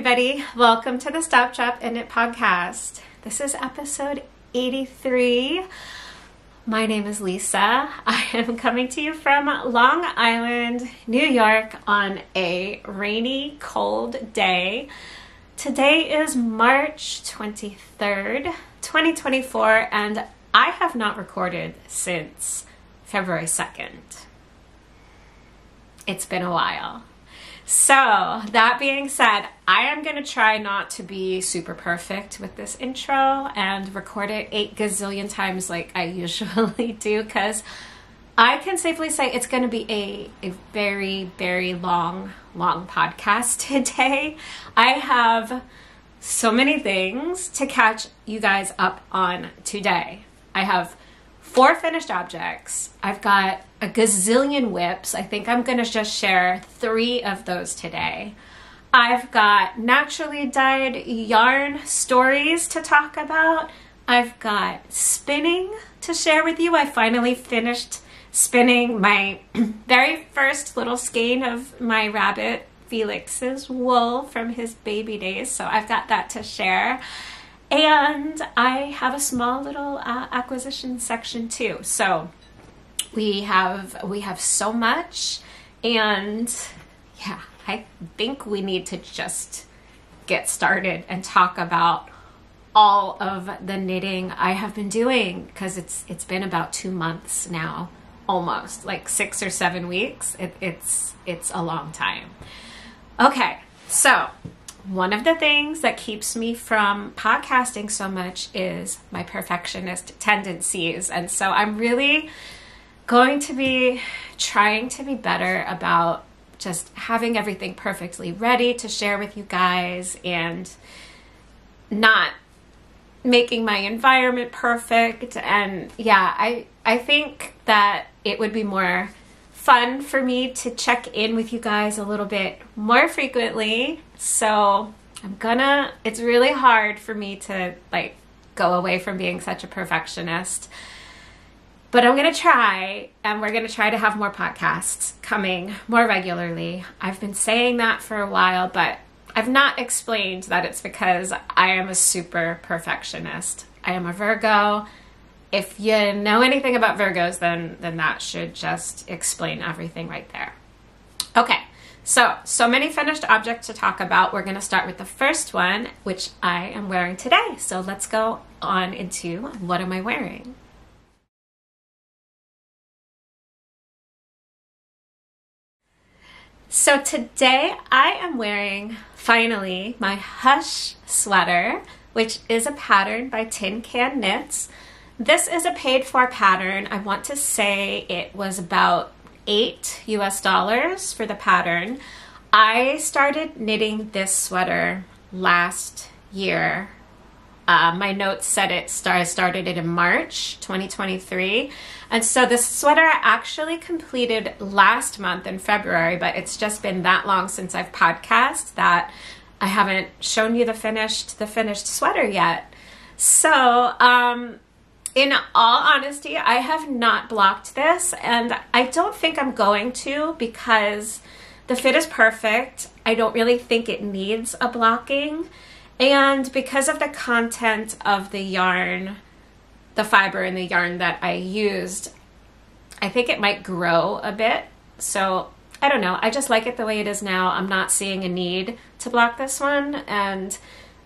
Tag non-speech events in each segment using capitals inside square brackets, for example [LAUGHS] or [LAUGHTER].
everybody. Welcome to the Stop Drop and Knit podcast. This is episode 83. My name is Lisa. [LAUGHS] I am coming to you from Long Island, New York on a rainy, cold day. Today is March 23rd, 2024, and I have not recorded since February 2nd. It's been a while. So, that being said, I am going to try not to be super perfect with this intro and record it eight gazillion times like I [LAUGHS] usually do because I can safely say it's going to be a, a very, very long, long podcast [LAUGHS] today. I have so many things to catch you guys up on today. I have four finished objects. I've got a gazillion WIPs. I think I'm going to just share three of those today. I've got naturally dyed yarn stories to talk about. I've got spinning to share with you. I finally finished spinning my [CLEARS THROAT] very first little skein of my rabbit Felix's wool from his baby days. So I've got that to share. And I have a small little uh, acquisition section too. So we have we have so much and yeah, I think we need to just get started and talk about all of the knitting I have been doing because it's it's been about 2 months now almost like 6 or 7 weeks it, it's it's a long time okay so one of the things that keeps me from podcasting so much is my perfectionist tendencies. And so I'm really going to be trying to be better about just having everything perfectly ready to share with you guys and not making my environment perfect and yeah i i think that it would be more fun for me to check in with you guys a little bit more frequently. So I'm gonna, it's really hard for me to like go away from being such a perfectionist. But I'm gonna try, and we're gonna try to have more podcasts coming more regularly. I've been saying that for a while, but I've not explained that it's because I am a super perfectionist. I am a Virgo if you know anything about Virgos, then then that should just explain everything right there. Okay, so so many finished objects to talk about. We're going to start with the first one, which I am wearing today. So let's go on into what am I wearing. So today I am wearing finally my Hush sweater, which is a pattern by Tin Can Knits. This is a paid for pattern. I want to say it was about eight US dollars for the pattern. I started knitting this sweater last year. Uh, my notes said it start, started it in March 2023. And so this sweater I actually completed last month in February, but it's just been that long since I've podcast that I haven't shown you the finished the finished sweater yet. So, um, in all honesty, I have not blocked this, and I don't think I'm going to because the fit is perfect. I don't really think it needs a blocking. And because of the content of the yarn, the fiber in the yarn that I used, I think it might grow a bit. So I don't know. I just like it the way it is now. I'm not seeing a need to block this one. And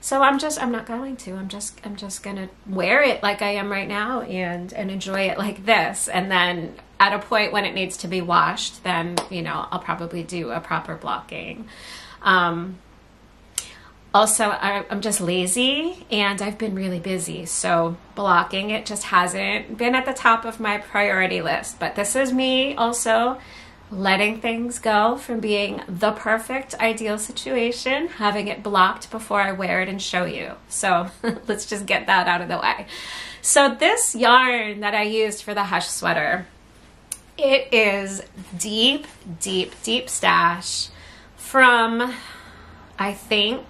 so I'm just I'm not going to. I'm just I'm just going to wear it like I am right now and and enjoy it like this and then at a point when it needs to be washed, then, you know, I'll probably do a proper blocking. Um also, I, I'm just lazy and I've been really busy. So, blocking it just hasn't been at the top of my priority list. But this is me also letting things go from being the perfect ideal situation, having it blocked before I wear it and show you. So [LAUGHS] let's just get that out of the way. So this yarn that I used for the Hush sweater, it is deep, deep, deep stash from, I think,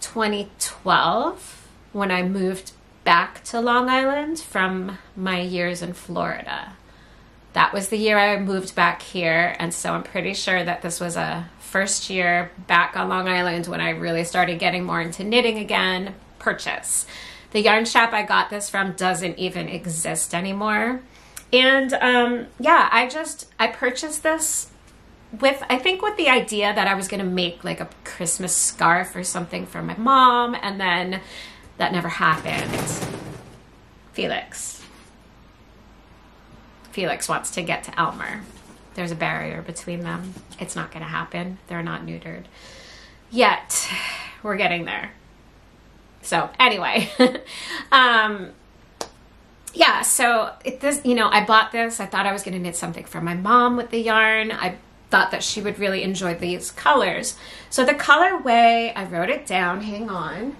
2012 when I moved back to Long Island from my years in Florida. That was the year I moved back here. And so I'm pretty sure that this was a first year back on Long Island when I really started getting more into knitting again purchase. The yarn shop I got this from doesn't even exist anymore. And um, yeah, I just, I purchased this with, I think with the idea that I was going to make like a Christmas scarf or something for my mom. And then that never happened. Felix. Felix wants to get to Elmer. There's a barrier between them. It's not going to happen. They're not neutered. Yet, we're getting there. So, anyway, [LAUGHS] um, yeah, so it, this, you know, I bought this. I thought I was going to knit something for my mom with the yarn. I thought that she would really enjoy these colors. So the colorway, I wrote it down. Hang on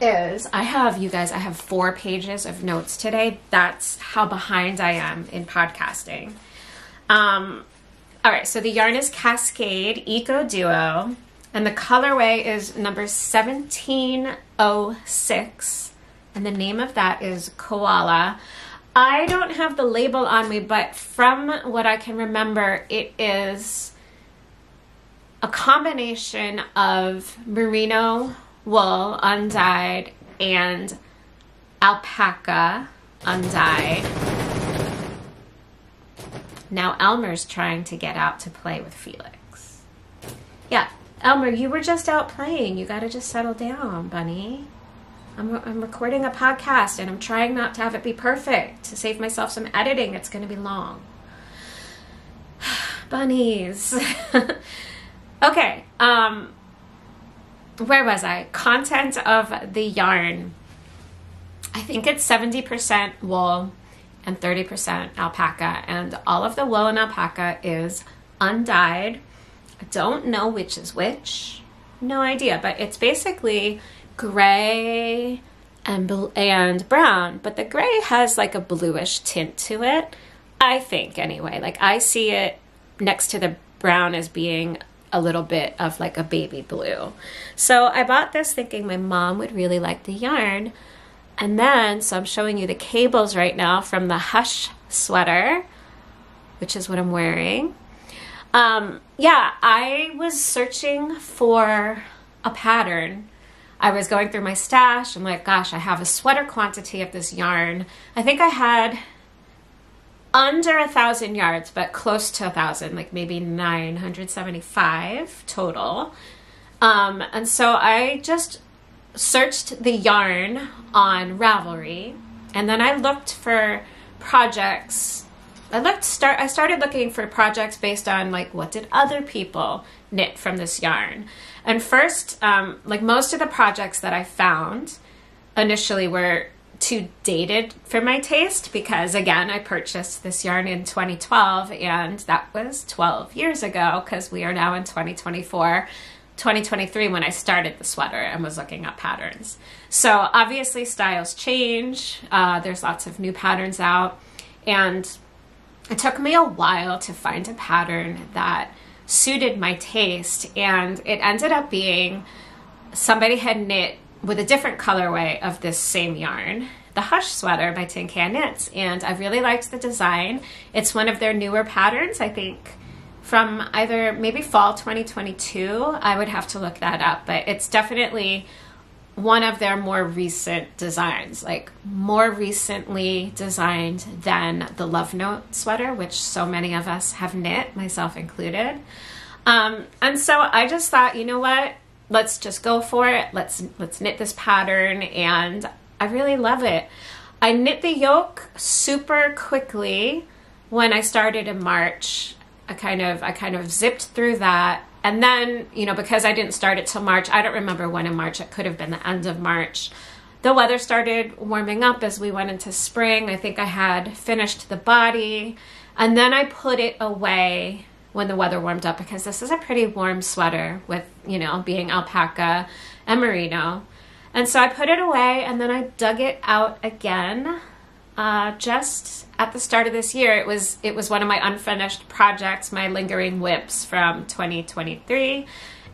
is I have, you guys, I have four pages of notes today. That's how behind I am in podcasting. Um, all right, so the yarn is Cascade Eco Duo, and the colorway is number 1706, and the name of that is Koala. I don't have the label on me, but from what I can remember, it is a combination of merino wool undyed and alpaca undyed. Now Elmer's trying to get out to play with Felix. Yeah, Elmer, you were just out playing. You got to just settle down, bunny. I'm, I'm recording a podcast and I'm trying not to have it be perfect to save myself some editing. It's going to be long. [SIGHS] Bunnies. [LAUGHS] okay. Um, where was I? Content of the yarn. I think it's 70% wool and 30% alpaca. And all of the wool and alpaca is undyed. I don't know which is which. No idea. But it's basically gray and, and brown. But the gray has like a bluish tint to it. I think, anyway. Like I see it next to the brown as being a little bit of like a baby blue. So I bought this thinking my mom would really like the yarn. And then, so I'm showing you the cables right now from the Hush sweater, which is what I'm wearing. Um, yeah, I was searching for a pattern. I was going through my stash. I'm like, gosh, I have a sweater quantity of this yarn. I think I had under a thousand yards, but close to a thousand, like maybe 975 total. Um, and so I just searched the yarn on Ravelry, and then I looked for projects. I looked start. I started looking for projects based on like what did other people knit from this yarn. And first, um, like most of the projects that I found initially were too dated for my taste because again i purchased this yarn in 2012 and that was 12 years ago because we are now in 2024 2023 when i started the sweater and was looking up patterns. So obviously styles change. Uh, there's lots of new patterns out. And it took me a while to find a pattern that suited my taste. And it ended up being somebody had knit with a different colorway of this same yarn, the Hush sweater by Tin Can Knits. And I really liked the design. It's one of their newer patterns, I think, from either maybe fall 2022. I would have to look that up, but it's definitely one of their more recent designs, like more recently designed than the Love Note sweater, which so many of us have knit, myself included. Um, and so I just thought, you know what? Let's just go for it. Let's let's knit this pattern and I really love it. I knit the yoke super quickly when I started in March. I kind of I kind of zipped through that and then, you know, because I didn't start it till March, I don't remember when in March. It could have been the end of March. The weather started warming up as we went into spring. I think I had finished the body and then I put it away when the weather warmed up because this is a pretty warm sweater with, you know, being alpaca and merino. And so I put it away and then I dug it out again uh, just at the start of this year. It was it was one of my unfinished projects, my lingering WIPs from 2023.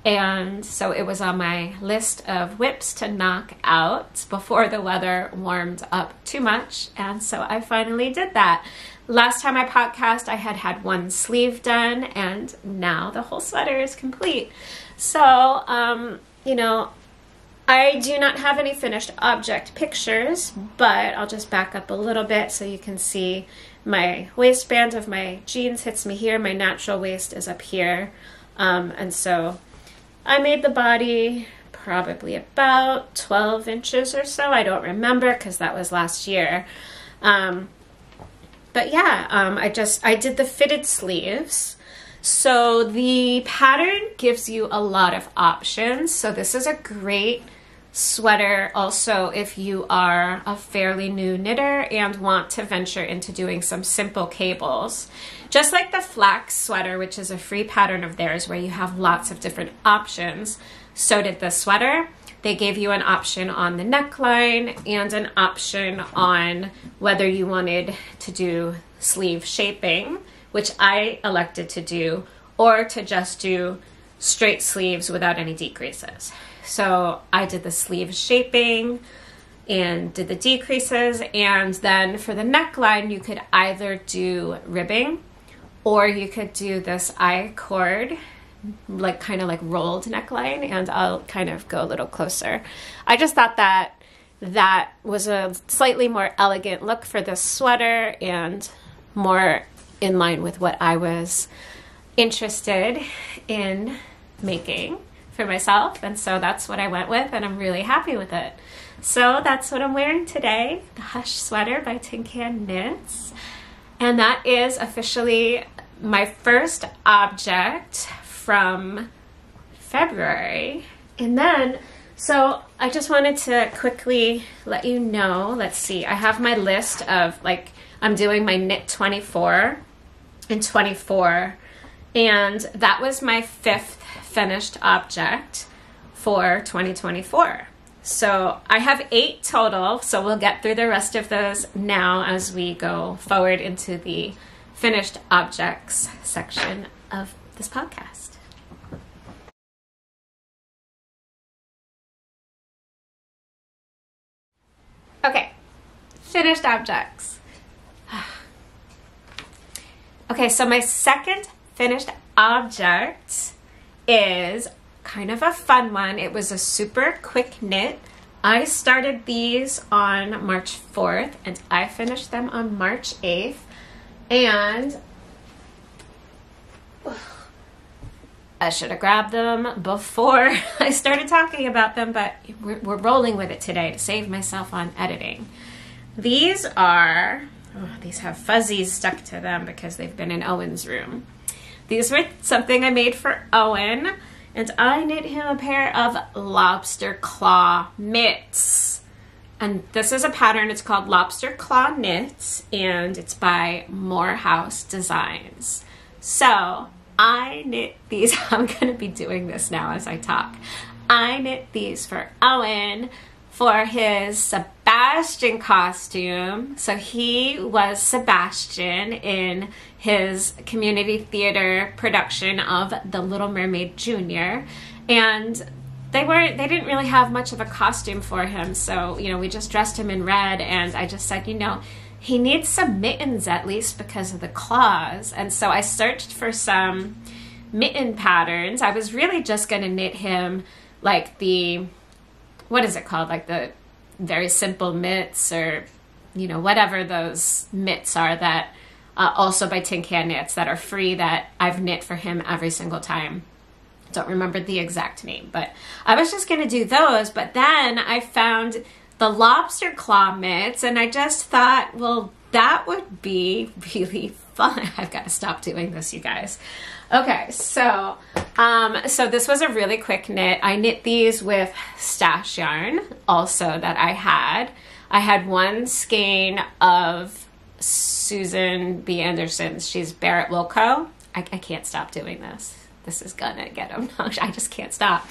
And so it was on my list of WIPs to knock out before the weather warmed up too much. And so I finally did that. Last time I podcast, I had had one sleeve done, and now the whole sweater is complete. So, um, you know, I do not have any finished object pictures, but I'll just back up a little bit so you can see my waistband of my jeans hits me here. My natural waist is up here. Um, and so I made the body probably about 12 inches or so. I don't remember because that was last year. Um, but yeah, um, I just, I did the fitted sleeves. So the pattern gives you a lot of options. So this is a great sweater also if you are a fairly new knitter and want to venture into doing some simple cables. Just like the flax sweater, which is a free pattern of theirs where you have lots of different options, so did the sweater. They gave you an option on the neckline and an option on whether you wanted to do sleeve shaping, which I elected to do, or to just do straight sleeves without any decreases. So I did the sleeve shaping and did the decreases. And then for the neckline, you could either do ribbing or you could do this I cord, like kind of like rolled neckline. And I'll kind of go a little closer. I just thought that that was a slightly more elegant look for this sweater and more in line with what I was interested in making for myself. And so that's what I went with, and I'm really happy with it. So that's what I'm wearing today the Hush sweater by Tin Can Knits. And that is officially my first object from February. And then, so I just wanted to quickly let you know. Let's see, I have my list of like, I'm doing my knit 24 and 24. And that was my fifth finished object for 2024. So I have eight total, so we'll get through the rest of those now as we go forward into the finished objects section of this podcast. Okay, finished objects. [SIGHS] okay, so my second finished object is kind of a fun one. It was a super quick knit. I started these on March 4th and I finished them on March 8th. And [SIGHS] oh, I should have grabbed them before [LAUGHS] I started talking about them, but we're, we're, rolling with it today to save myself on editing. These are, oh, these have fuzzies stuck to them because they've been in Owen's room. These were something I made for Owen, and I knit him a pair of lobster claw mitts. And this is a pattern, it's called Lobster Claw Mitts, and it's by Morehouse Designs. So I knit these, [LAUGHS] I'm gonna be doing this now as I talk. I knit these for Owen for his Sebastian costume. So he was Sebastian in his community theater production of The Little Mermaid Junior. And they weren't they didn't really have much of a costume for him. So, you know, we just dressed him in red and I just said, you know, he needs some mittens at least because of the claws. And so I searched for some mitten patterns. I was really just going to knit him like the what is it called? Like the very simple mitts or you know whatever those mitts are that uh, also by Tin Can Knits that are free that I've knit for him every single time. Don't remember the exact name, but I was just gonna do those. But then I found the lobster claw mitts, and I just thought, well, that would be [LAUGHS] really fun. [LAUGHS] I've got to stop doing this, you guys. Okay, so um, so this was a really quick knit. I knit these with stash yarn also that I had. I had one skein of Susan B. Anderson's. She's Barrett Wilco. I, I can't stop doing this. This is gonna get obnoxious. [LAUGHS] I just can't stop.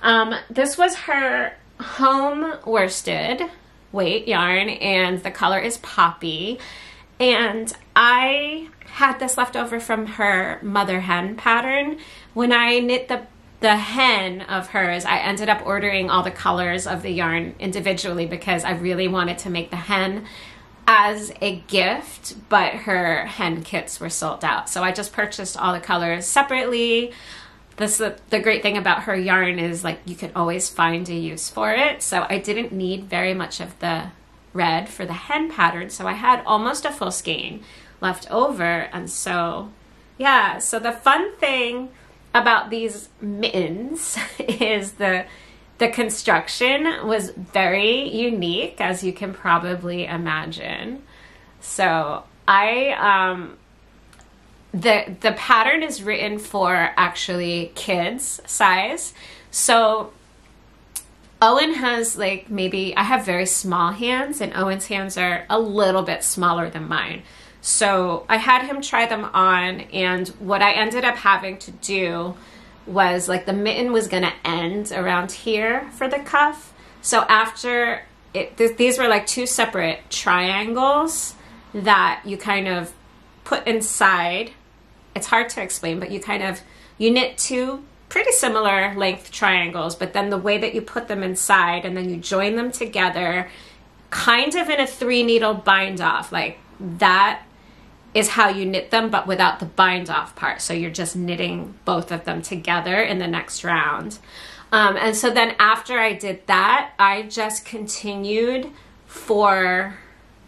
Um, this was her home worsted weight yarn, and the color is poppy. And I had this left over from her mother hen pattern. When I knit the the hen of hers, I ended up ordering all the colors of the yarn individually because I really wanted to make the hen as a gift, but her hen kits were sold out. So I just purchased all the colors separately. This the great thing about her yarn is like you can always find a use for it. So I didn't need very much of the red for the hen pattern, so I had almost a full skein left over. And so yeah, so the fun thing about these mittens [LAUGHS] is the the construction was very unique, as you can probably imagine. So I um, the the pattern is written for actually kids size. So Owen has like maybe I have very small hands and Owen's hands are a little bit smaller than mine. So I had him try them on and what I ended up having to do was like the mitten was going to end around here for the cuff. So after it, th- these were like two separate triangles that you kind of put inside. It's hard to explain, but you kind of you knit two pretty similar length triangles, but then the way that you put them inside and then you join them together kind of in a three needle bind off like that is how you knit them, but without the bind off part. So you're just knitting both of them together in the next round. Um, and so then after I did that, I just continued for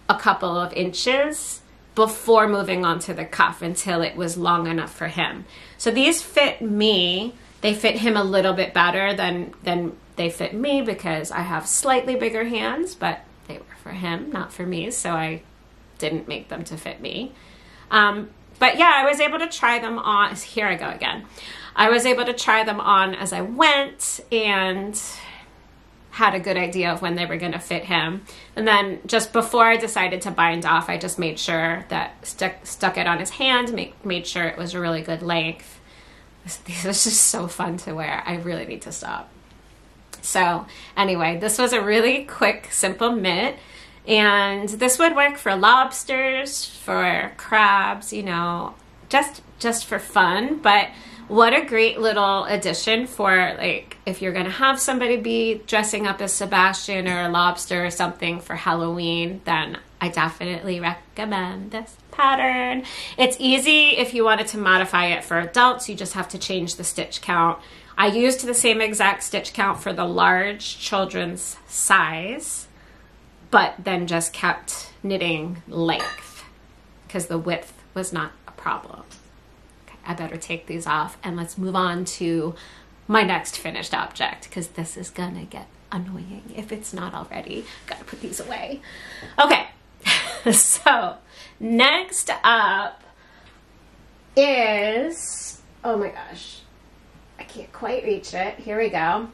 a couple of inches before moving on to the cuff until it was long enough for him. So these fit me. They fit him a little bit better than than they fit me because I have slightly bigger hands, but they were for him, not for me. So I didn't make them to fit me. Um, but yeah, I was able to try them on. Here I go again. I was able to try them on as I went and had a good idea of when they were going to fit him. And then just before I decided to bind off, I just made sure that stuck stuck it on his hand, make, made sure it was a really good length. This was just so fun to wear. I really need to stop. So anyway, this was a really quick, simple mitt. And this would work for lobsters, for crabs, you know, just just for fun, but what a great little addition for like if you're going to have somebody be dressing up as Sebastian or a lobster or something for Halloween, then I definitely recommend this pattern. It's easy if you wanted to modify it for adults, you just have to change the stitch count. I used the same exact stitch count for the large children's size but then just kept knitting length because the width was not a problem. I better take these off and let's move on to my next finished object because this is gonna get annoying if it's not already. Gotta put these away. Okay, [LAUGHS] so next up is, oh my gosh, I can't quite reach it. Here we go.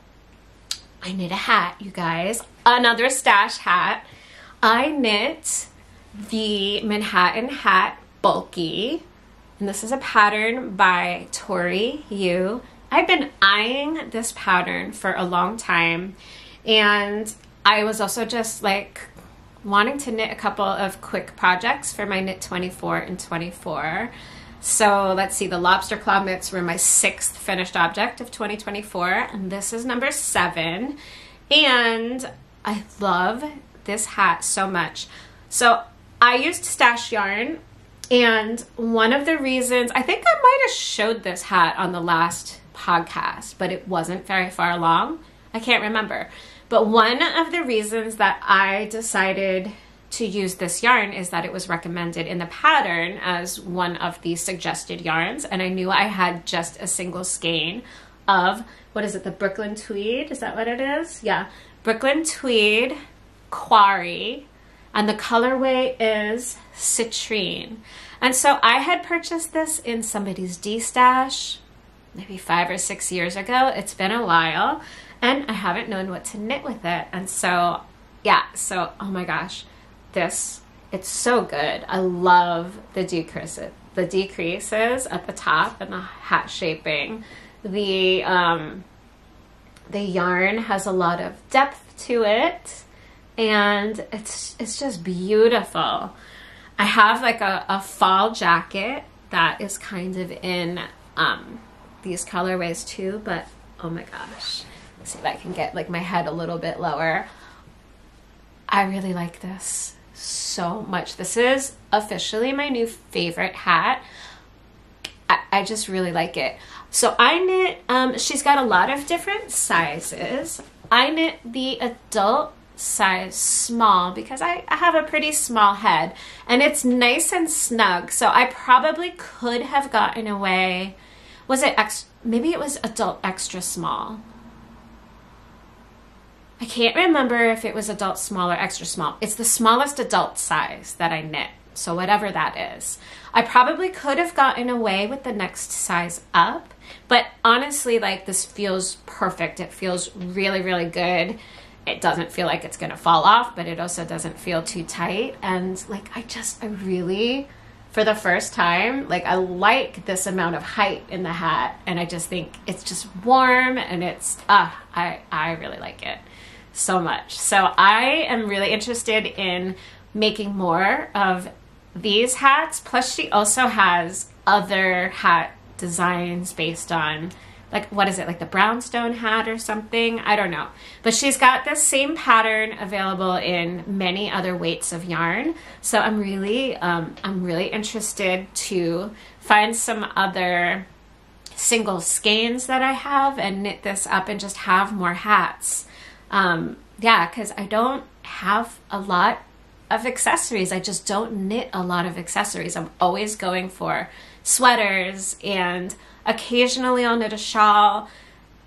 I knit a hat, you guys. Another stash hat. I knit the Manhattan Hat Bulky. And this is a pattern by Tori Yu. I've been eyeing this pattern for a long time. And I was also just like wanting to knit a couple of quick projects for my Knit 24 and 24. So let's see, the lobster claw mitts were my sixth finished object of 2024, and this is number seven. And I love this hat so much. So I used stash yarn, and one of the reasons I think I might have showed this hat on the last podcast, but it wasn't very far along. I can't remember. But one of the reasons that I decided to use this yarn is that it was recommended in the pattern as one of the suggested yarns, and I knew I had just a single skein of what is it, the Brooklyn Tweed? Is that what it is? Yeah, Brooklyn Tweed Quarry, and the colorway is Citrine. And so I had purchased this in somebody's destash maybe five or six years ago. It's been a while, and I haven't known what to knit with it. And so, yeah, so oh my gosh, this it's so good. I love the decreases, the decreases at the top and the hat shaping. The um, the yarn has a lot of depth to it and it's it's just beautiful. I have like a, a fall jacket that is kind of in um, these colorways too, but oh my gosh. Let's see if I can get like my head a little bit lower. I really like this so much. This is officially my new favorite hat. I, I just really like it. So I knit, um, she's got a lot of different sizes. I knit the adult size small because I, I have a pretty small head and it's nice and snug. So I probably could have gotten away. Was it ex? Maybe it was adult extra small. I can't remember if it was adult small or extra small. It's the smallest adult size that I knit. So whatever that is. I probably could have gotten away with the next size up, but honestly like this feels perfect. It feels really really good. It doesn't feel like it's going to fall off, but it also doesn't feel too tight and like I just I really for the first time, like I like this amount of height in the hat and I just think it's just warm and it's ah uh, I I really like it so much. So I am really interested in making more of these hats. Plus, she also has other hat designs based on like what is it like the brownstone hat or something i don't know but she's got this same pattern available in many other weights of yarn so i'm really um, i'm really interested to find some other single skeins that i have and knit this up and just have more hats um, yeah, because I don't have a lot of accessories. I just don't knit a lot of accessories. I'm always going for sweaters and occasionally I'll knit a shawl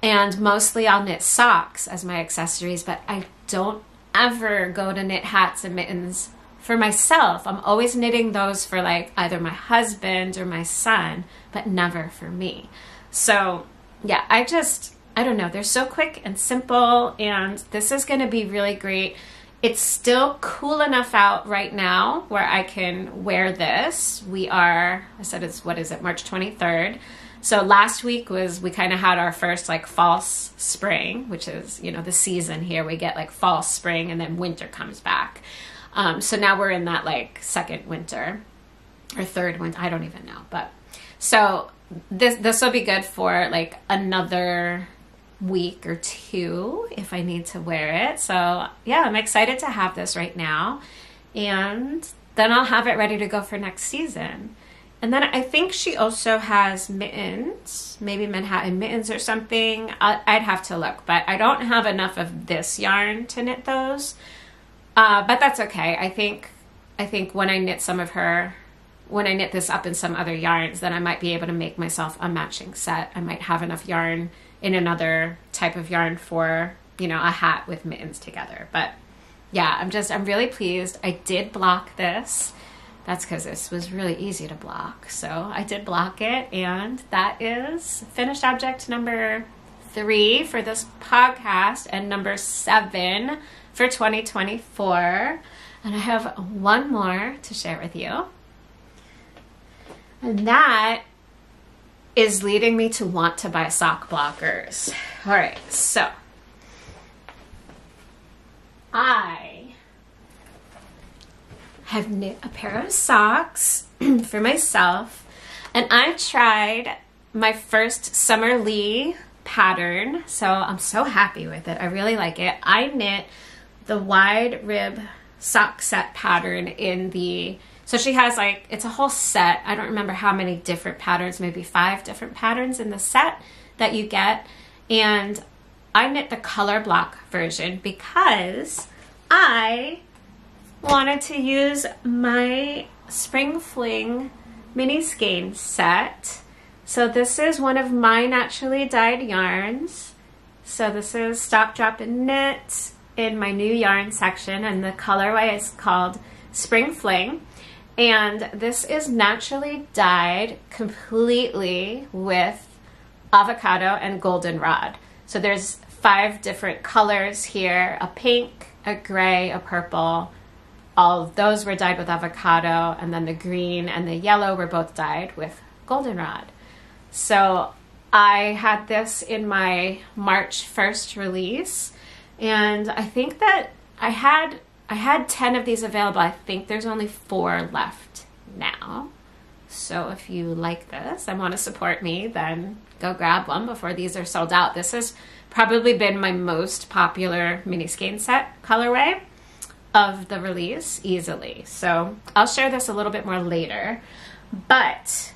and mostly I'll knit socks as my accessories, but I don't ever go to knit hats and mittens for myself. I'm always knitting those for like either my husband or my son, but never for me. So, yeah, I just I don't know, they're so quick and simple, and this is going to be really great. It's still cool enough out right now where I can wear this. We are, I said it's, what is it, March 23rd. So last week was, we kind of had our first like false spring, which is, you know, the season here. We get like fall, spring, and then winter comes back. Um, so now we're in that like second winter or third winter. I don't even know. But so this, this will be good for like another week or two if I need to wear it. So, yeah, I'm excited to have this right now. And then I'll have it ready to go for next season. And then I think she also has mittens, maybe Manhattan mittens or something. I'd have to look, but I don't have enough of this yarn to knit those. Uh, but that's okay. I think I think when I knit some of her, when I knit this up in some other yarns, then I might be able to make myself a matching set. I might have enough yarn in another type of yarn for, you know, a hat with mittens together. But yeah, I'm just, I'm really pleased. I did block this. That's because this was really easy to block. So I did block it, and that is finished object number three for this podcast and number seven for 2024. And I have one more to share with you. And that is leading me to want to buy sock blockers. All right, so I have knit a pair of socks [CLEARS THROAT] for myself, and I tried my first Summer Lee pattern, so I'm so happy with it. I really like it. I knit the wide rib sock set pattern in the so she has like, it's a whole set. I don't remember how many different patterns, maybe five different patterns in the set that you get. And I knit the color block version because I wanted to use my Spring Fling mini skein set. So this is one of my naturally dyed yarns. So this is Stop, Drop, and Knit in my new yarn section and the colorway is called Spring Fling. And this is naturally dyed completely with avocado and goldenrod. So there's five different colors here, a pink, a gray, a purple. All of those were dyed with avocado, and then the green and the yellow were both dyed with goldenrod. So I had this in my March 1st release, and I think that I had I had 10 of these available. I think there's only four left now. So if you like this and want to support me, then go grab one before these are sold out. This has probably been my most popular mini skein set colorway of the release easily. So I'll share this a little bit more later. But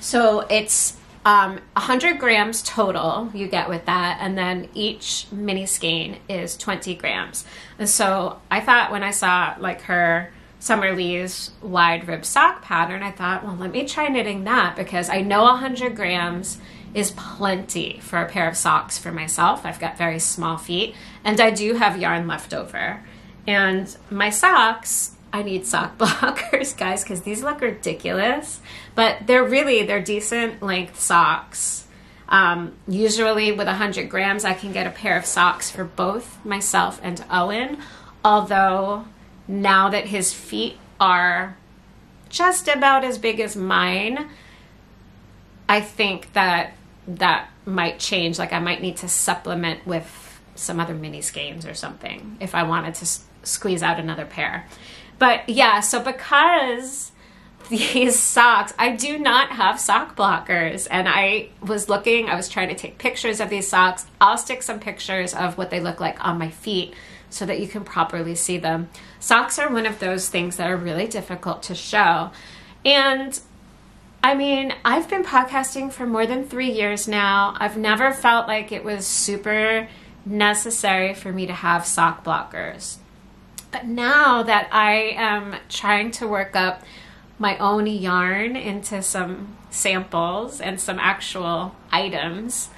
so it's um, 100 grams total you get with that, and then each mini skein is 20 grams. And so I thought when I saw like her Summer Lee's wide rib sock pattern, I thought, well, let me try knitting that because I know 100 grams is plenty for a pair of socks for myself. I've got very small feet, and I do have yarn left over. And my socks, I need sock [LAUGHS] blockers, guys, because these look ridiculous. But they're really, they're decent length socks. Um, usually with 100 grams, I can get a pair of socks for both myself and Owen. Although now that his feet are just about as big as mine, I think that that might change. Like I might need to supplement with some other mini skeins or something if I wanted to squeeze out another pair. But yeah, so because [LAUGHS] these socks, I do not have sock blockers. And I was looking, I was trying to take pictures of these socks. I'll stick some pictures of what they look like on my feet so that you can properly see them. Socks are one of those things that are really difficult to show. And I mean, I've been podcasting for more than three years now. I've never felt like it was super necessary for me to have sock blockers. But now that I am trying to work up my own yarn into some samples and some actual items,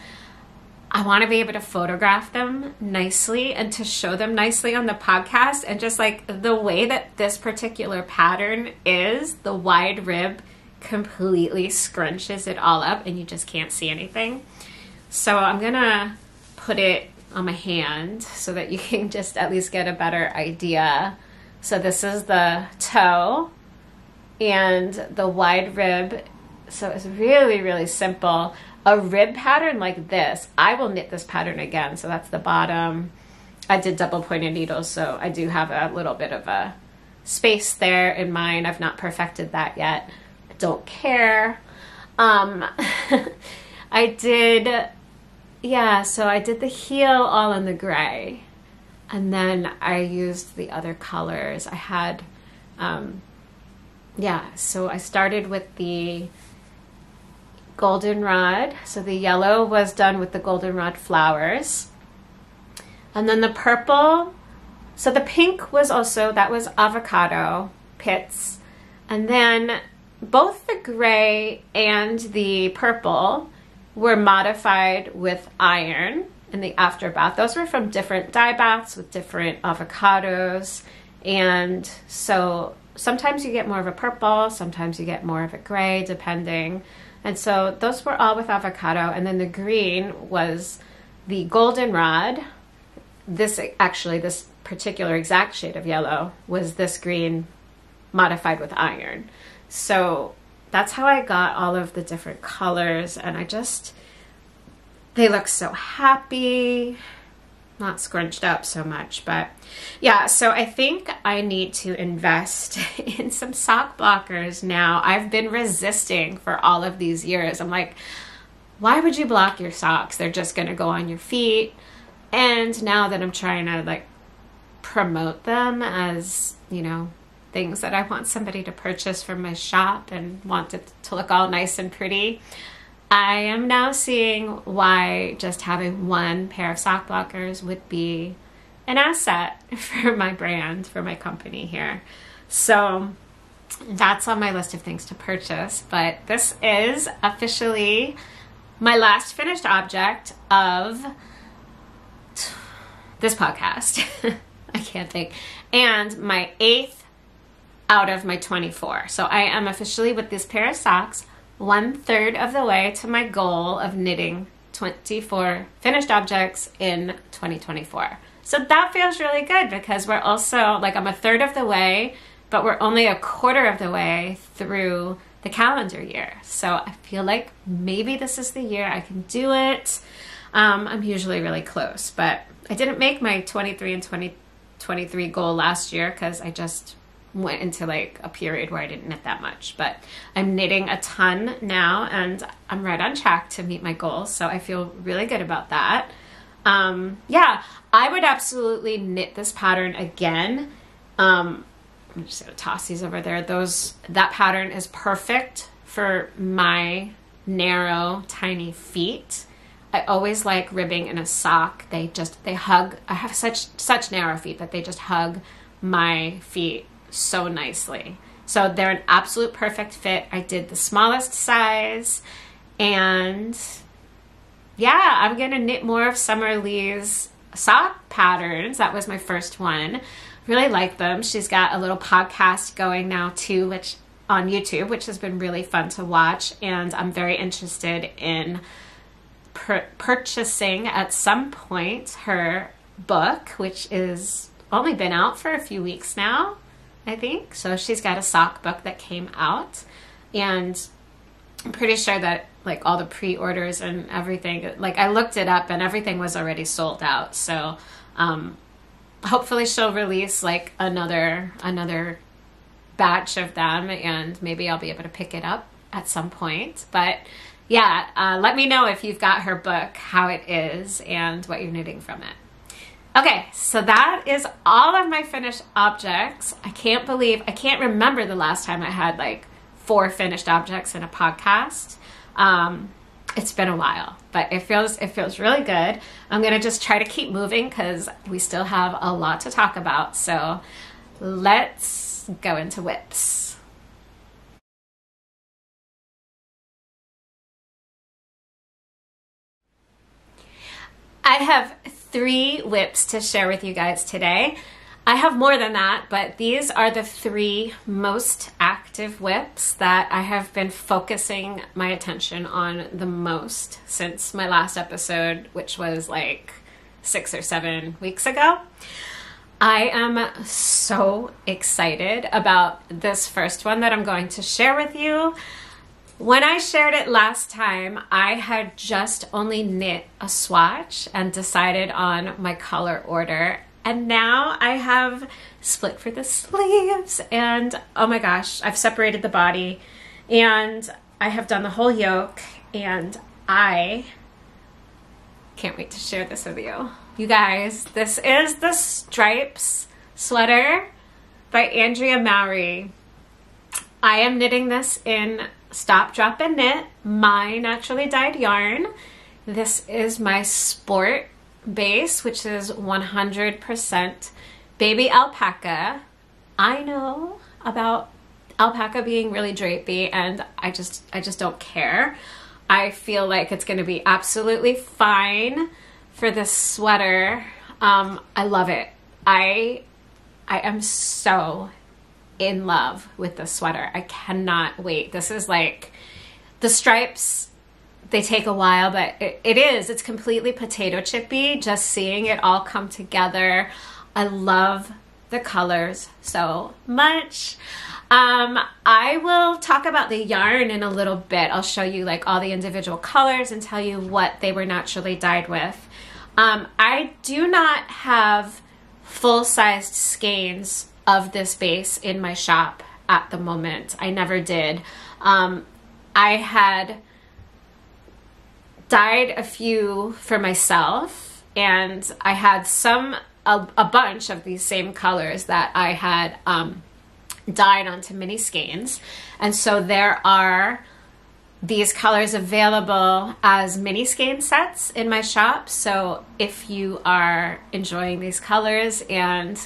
I want to be able to photograph them nicely and to show them nicely on the podcast. And just like the way that this particular pattern is, the wide rib completely scrunches it all up and you just can't see anything. So I'm going to put it on my hand so that you [LAUGHS] can just at least get a better idea. So this is the toe and the wide rib. So it's really, really simple a rib pattern like this, I will knit this pattern again. So that's the bottom. I did double pointed needles, so I do have a little bit of a space there in mine. I've not perfected that yet. I don't care. Um, [LAUGHS] I did, yeah, so I did the heel all in the gray. And then I used the other colors. I had, um, yeah, so I started with the goldenrod. So the yellow was done with the goldenrod flowers. And then the purple, so the pink was also, that was avocado pits. And then both the gray and the purple were modified with iron in the afterbath. Those were from different dye baths with different avocados. And so sometimes you get more of a purple, sometimes you get more of a gray, depending. And so those were all with avocado. And then the green was the goldenrod. This actually, this particular exact shade of yellow was this green modified with iron. So that's how I got all of the different colors. And I just, they look so happy not scrunched up so much. But yeah, so I think I need to invest [LAUGHS] in some sock blockers now. I've been resisting for all of these years. I'm like, why would you block your socks? They're just to go on your feet. And now that I'm trying to like promote them as, you know, things that I want somebody to purchase from my shop and want it to look all nice and pretty, I am now seeing why just having one pair of sock blockers would be an asset [LAUGHS] for my brand, for my company here. So that's on my list of things to purchase. But this is officially my last finished object of this podcast. [LAUGHS] I can't think. And my eighth out of my 24. So I am officially with this pair of socks one third of the way to my goal of knitting 24 finished objects in 2024. So that feels really good because we're also like I'm a third of the way, but we're only a quarter of the way through the calendar year. So I feel like maybe this is the year I can do it. Um, I'm usually really close, but I didn't make my 23 and 2023 goal last year because I just went into like a period where I didn't knit that much. But I'm knitting a ton now and I'm right on track to meet my goals. So I feel really good about that. Um, yeah, I would absolutely knit this pattern again. Um, I'm just gonna toss these over there. Those that pattern is perfect for my narrow, tiny feet. I always like ribbing in a sock. They just they hug. I have such such narrow feet that they just hug my feet so nicely. So they're an absolute perfect fit. I did the smallest size and yeah, I'm gonna knit more of Summer Lee's sock patterns. That was my first one. Really like them. She's got a little podcast going now too, which on YouTube, which has been really fun to watch. And I'm very interested in purchasing at some point her book, which is only been out for a few weeks now, I think. So she's got a sock book that came out, and I'm pretty sure that like all the pre-orders and everything, like I looked it up and everything was already sold out. So um, hopefully she'll release like another another batch of them, and maybe I'll be able to pick it up at some point. But yeah, uh, let me know if you've got her book, how it is, and what you're knitting from it. Okay, so that is all of my finished objects. I can't believe, I can't remember the last time I had like four finished objects in a podcast. Um, it's been a while, but it feels it feels really good. I'm gonna just try to keep moving because we still have a lot to talk about. So let's go into WIPs. I have three WIPs to share with you guys today. I have more than that, but these are the three most active WIPs that I have been focusing my attention on the most since my last episode, which was like six or seven weeks ago. I am so excited about this first one that I'm going to share with you. When I shared it last time, I had just only knit a swatch and decided on my color order. And now I have split for the sleeves and oh my gosh, I've separated the body and I have done the whole yoke and I can't wait to share this with you. You guys, this is the Stripes sweater by Andrea Mowry. I am knitting this in Stop, Drop, and Knit, my naturally dyed yarn. This is my sport base, which is 100% baby alpaca. I know about alpaca being really drapey and I just I just don't care. I feel like it's going to be absolutely fine for this sweater. Um, I love it. I I am so in love with the sweater. I cannot wait. This is like the stripes they take a while, but it, it is. It's completely potato chippy. Just seeing it all come together. I love the colors so much. Um, I will talk about the yarn in a little bit. I'll show you like all the individual colors and tell you what they were naturally dyed with. Um, I do not have full-sized skeins of this base in my shop at the moment. I never did. Um, I had dyed a few for myself, and I had some a, a bunch of these same colors that I had um, dyed onto mini skeins, and so there are these colors available as mini skein sets in my shop. So if you are enjoying these colors and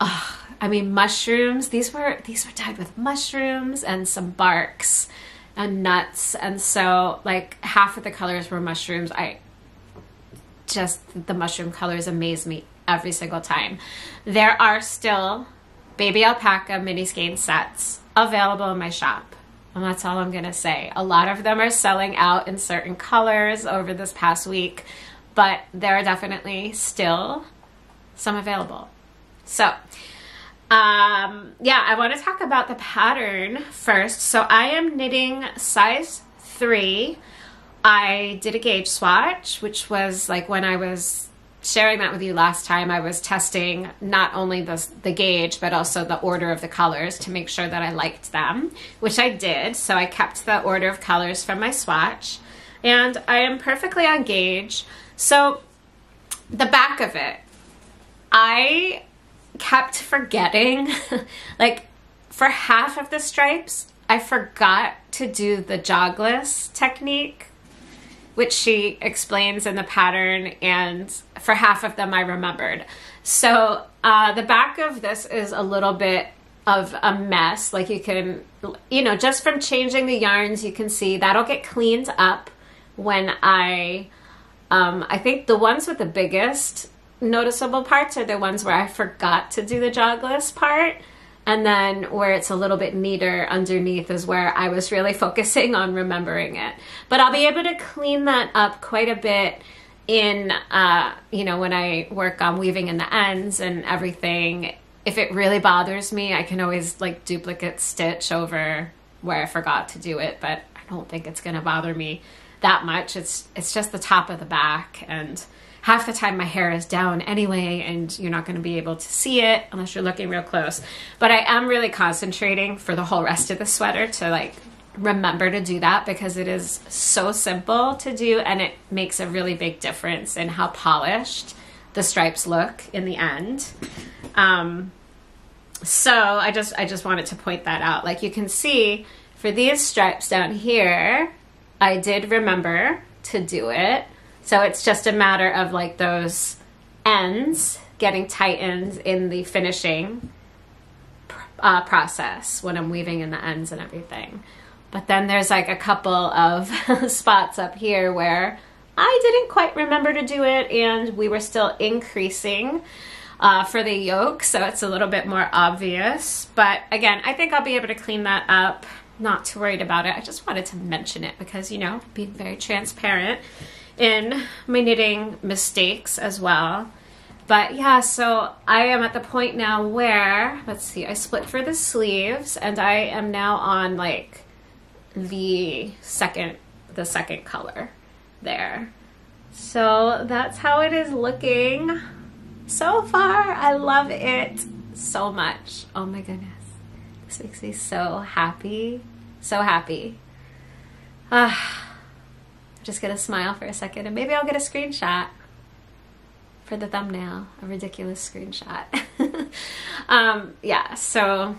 uh, I mean, mushrooms. These were these were dyed with mushrooms and some barks and nuts, and so like half of the colors were mushrooms. I just the mushroom colors amaze me every single time. There are still baby alpaca mini skein sets available in my shop. And that's all I'm gonna say. A lot of them are selling out in certain colors over this past week, but there are definitely still some available. So, um, yeah, I want to talk about the pattern first. So I am knitting size three. I did a gauge swatch, which was like when I was sharing that with you last time, I was testing not only the, the gauge, but also the order of the colors to make sure that I liked them, which I did. So I kept the order of colors from my swatch and I am perfectly on gauge. So the back of it, I kept forgetting, [LAUGHS] like for half of the stripes, I forgot to do the jogless technique which she explains in the pattern, and for half of them I remembered. So uh, the back of this is a little bit of a mess. Like you can, you know, just from changing the yarns, you can see that'll get cleaned up when I, um, I think the ones with the biggest noticeable parts are the ones where I forgot to do the jogless part. And then where it's a little bit neater underneath is where I was really focusing on remembering it. But I'll be able to clean that up quite a bit in, uh, you know, when I work on weaving in the ends and everything. If it really bothers me, I can always like duplicate stitch over where I forgot to do it, but I don't think it's going to bother me that much. It's it's just the top of the back and half the time my hair is down anyway and you're not going to be able to see it unless you're looking real close. But i am really concentrating for the whole rest of the sweater to like remember to do that because it is so simple to do and it makes a really big difference in how polished the stripes look in the end. Um, so i just i just wanted to point that out. Like you can see for these stripes down here i did remember to do it so it's just a matter of like those ends getting tightened in the finishing uh, process when I'm weaving in the ends and everything. But then there's like a couple of [LAUGHS] spots up here where I didn't quite remember to do it and we were still increasing uh, for the yoke, so it's a little bit more obvious. But again, I think I'll be able to clean that up. Not too worried about it. I just wanted to mention it because, you know, being very transparent in my knitting mistakes as well. But yeah, so I am at the point now where, let's see, I split for the sleeves and I am now on like the second, the second color there. So that's how it is looking so far. I love it so much. Oh my goodness. This makes me so happy. So happy. Ah just get a smile for a second and maybe I'll get a screenshot for the thumbnail, a ridiculous screenshot. [LAUGHS] um, yeah, so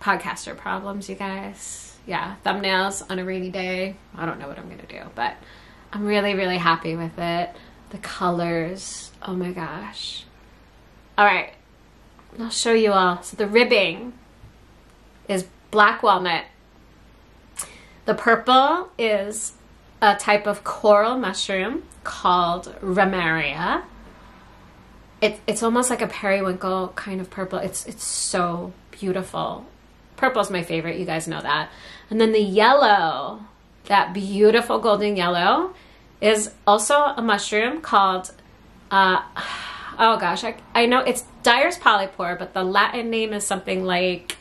podcaster problems, you guys. Yeah, thumbnails on a rainy day. I don't know what I'm gonna do, but I'm really, really happy with it. The colors, oh my gosh. All right, I'll show you all. So the ribbing is black walnut. The purple is a type of coral mushroom called Ramaria. It, it's almost like a periwinkle kind of purple. It's it's so beautiful. Purple's my favorite. You guys know that. And then the yellow, that beautiful golden yellow, is also a mushroom called. Uh, oh gosh, I, I know it's Dyer's polypore, but the Latin name is something like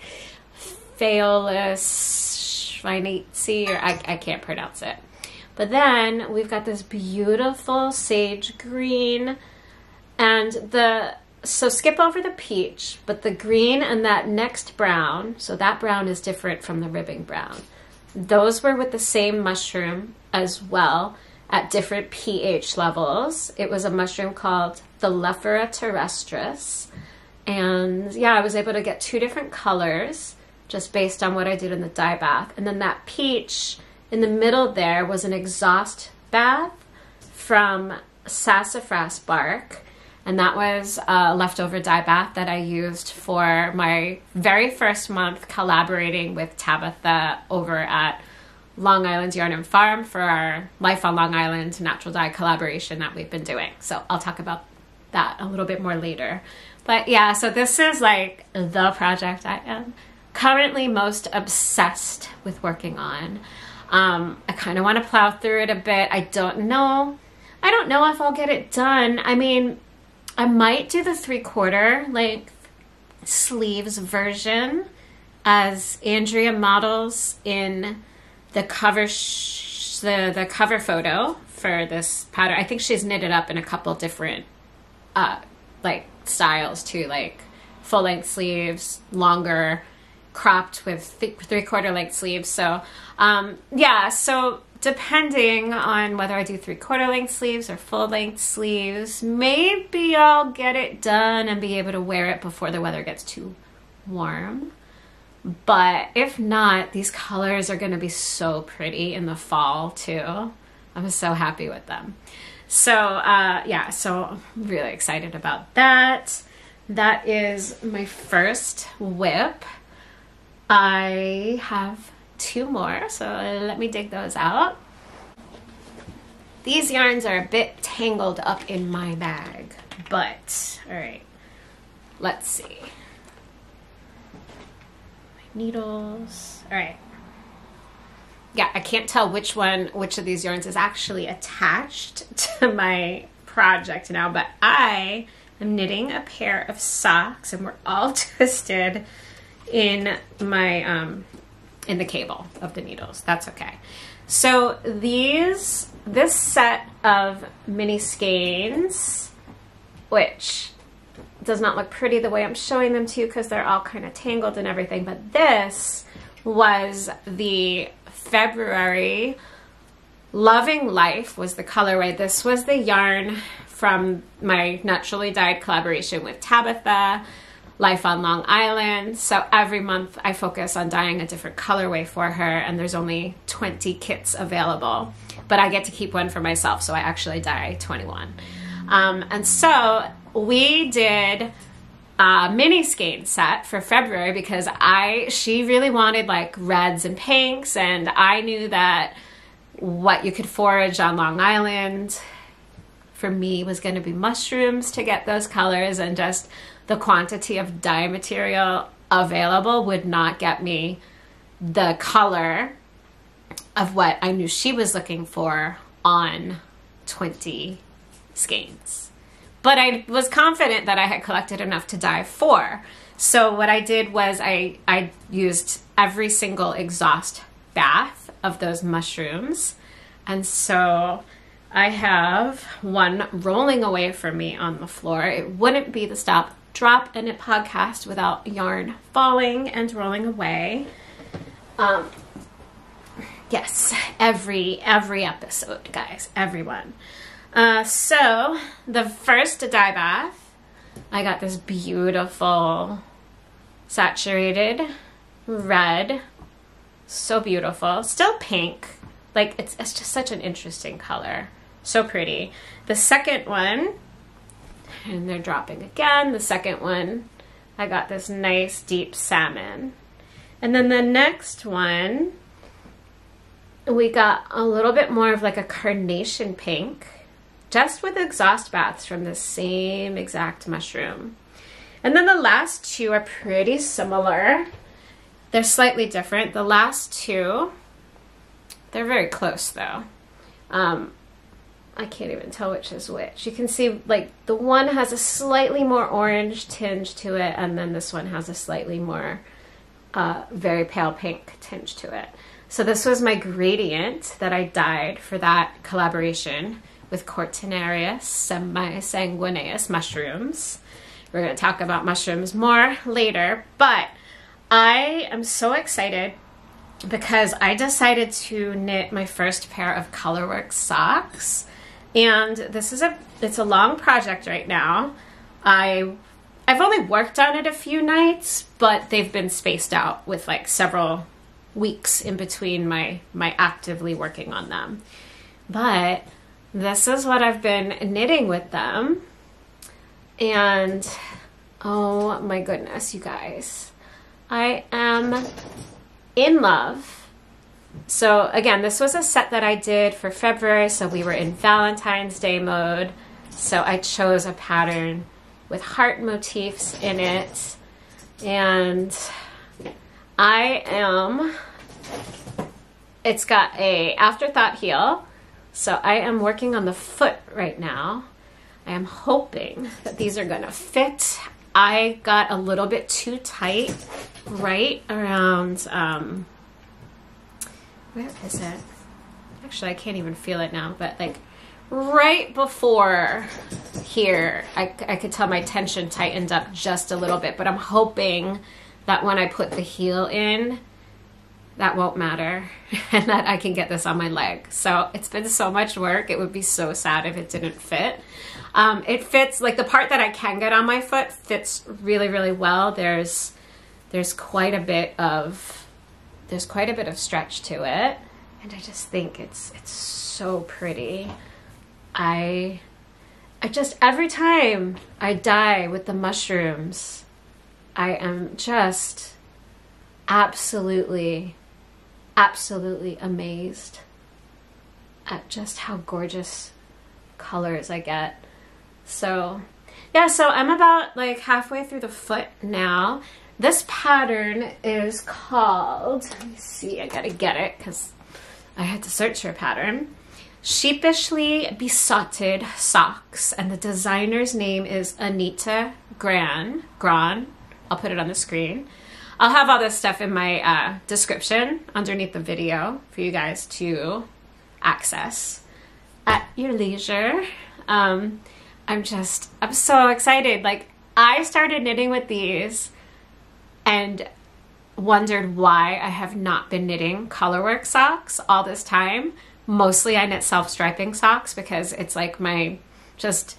Phaeolus schweinitzi, or I, I can't pronounce it. But then we've got this beautiful sage green and the so skip over the peach, but the green and that next brown, so that brown is different from the ribbing brown. Those were with the same mushroom as well at different pH levels. It was a mushroom called Thelephora terrestris. And yeah, I was able to get two different colors just based on what I did in the dye bath. And then that peach in the middle there was an exhaust bath from sassafras bark. And that was a leftover dye bath that I used for my very first month collaborating with Tabitha over at Long Island Yarn and Farm for our Life on Long Island natural dye collaboration that we've been doing. So I'll talk about that a little bit more later. But yeah, so this is like the project I am currently most obsessed with working on. Um, I kind of want to plow through it a bit. I don't know. I don't know if I'll get it done. I mean, I might do the three quarter length sleeves version as Andrea models in the cover sh- the the cover photo for this pattern. I think she's knitted up in a couple different uh, like styles too, like full length sleeves, longer, cropped with th- three quarter length sleeves. So, um, yeah, so depending on whether I do three quarter length sleeves or full length sleeves, maybe I'll get it done and be able to wear it before the weather gets too warm. But if not, these colors are going to be so pretty in the fall too. I'm so happy with them. So, uh, yeah, so I'm really excited about that. That is my first WIP. I have two more, so let me dig those out. These yarns are a bit tangled up in my bag, but all right, let's see. My needles. All right. Yeah, I can't tell which one, which of these yarns is actually attached [LAUGHS] to my project now, but I am knitting a pair of socks and we're all [LAUGHS] twisted in my um in the cable of the needles. That's okay. So these this set of mini skeins, which does not look pretty the way I'm showing them to you because they're all kind of tangled and everything, but this was the February Loving Life was the colorway. This was the yarn from my naturally dyed collaboration with Tabitha, Life on Long Island. So every month I focus on dyeing a different colorway for her, and there's only 20 kits available. But I get to keep one for myself, so I actually dye 21. Um, and so we did a mini skein set for February because I she really wanted like reds and pinks, and I knew that what you could forage on Long Island for me was going to be mushrooms to get those colors and just the quantity of dye material available would not get me the color of what I knew she was looking for on 20 skeins. But I was confident that I had collected enough to dye four. So what I did was I, I used every single exhaust bath of those mushrooms. And so I have one rolling away from me on the floor. It wouldn't be the stop, drop, and Knit podcast without yarn falling and rolling away. Um, yes, every every episode, guys, everyone. Uh, so the first dye bath, I got this beautiful saturated red, so beautiful, still pink. Like it's it's just such an interesting color. So pretty. The second one, and they're dropping again. The second one, I got this nice deep salmon. And then the next one, we got a little bit more of like a carnation pink, just with exhaust baths from the same exact mushroom. And then the last two are pretty similar. They're slightly different. The last two, they're very close though. Um, I can't even tell which is which. You can see like the one has a slightly more orange tinge to it, and then this one has a slightly more uh, very pale pink tinge to it. So this was my gradient that I dyed for that collaboration with Cortinarius semi-sanguineus mushrooms. We're going to talk about mushrooms more later, but I am so excited because I decided to knit my first pair of colorwork socks and this is a it's a long project right now. I I've only worked on it a few nights, but they've been spaced out with like several weeks in between my my actively working on them. But this is what I've been knitting with them. And oh my goodness, you guys. I am in love so again, this was a set that I did for February, so we were in Valentine's Day mode. So I chose a pattern with heart motifs in it. And I am it's got a afterthought heel. So I am working on the foot right now. I am hoping that these are gonna fit. I got a little bit too tight right around um, where is it? Actually, I can't even feel it now, but like right before here, I, I could tell my tension tightened up just a little bit, but I'm hoping that when I put the heel in, that won't matter [LAUGHS] and that I can get this on my leg. So it's been so much work. It would be so sad if it didn't fit. Um, it fits, like the part that I can get on my foot fits really, really well. There's, there's quite a bit of, there's quite a bit of stretch to it. And I just think it's, it's so pretty. I, I just, every time I die with the mushrooms, I am just absolutely, absolutely amazed at just how gorgeous colors I get. So, yeah, so I'm about like halfway through the foot now. This pattern is called, let me see, I gotta get it because I had to search for a pattern. Sheepishly Besotted Socks, and the designer's name is Anita Grahn. Grahn. I'll put it on the screen. I'll have all this stuff in my uh, description underneath the video for you guys to access at your leisure. Um, I'm just, I'm so excited. Like, I started knitting with these and wondered why I have not been knitting colorwork socks all this time. Mostly I knit self-striping socks because it's like my just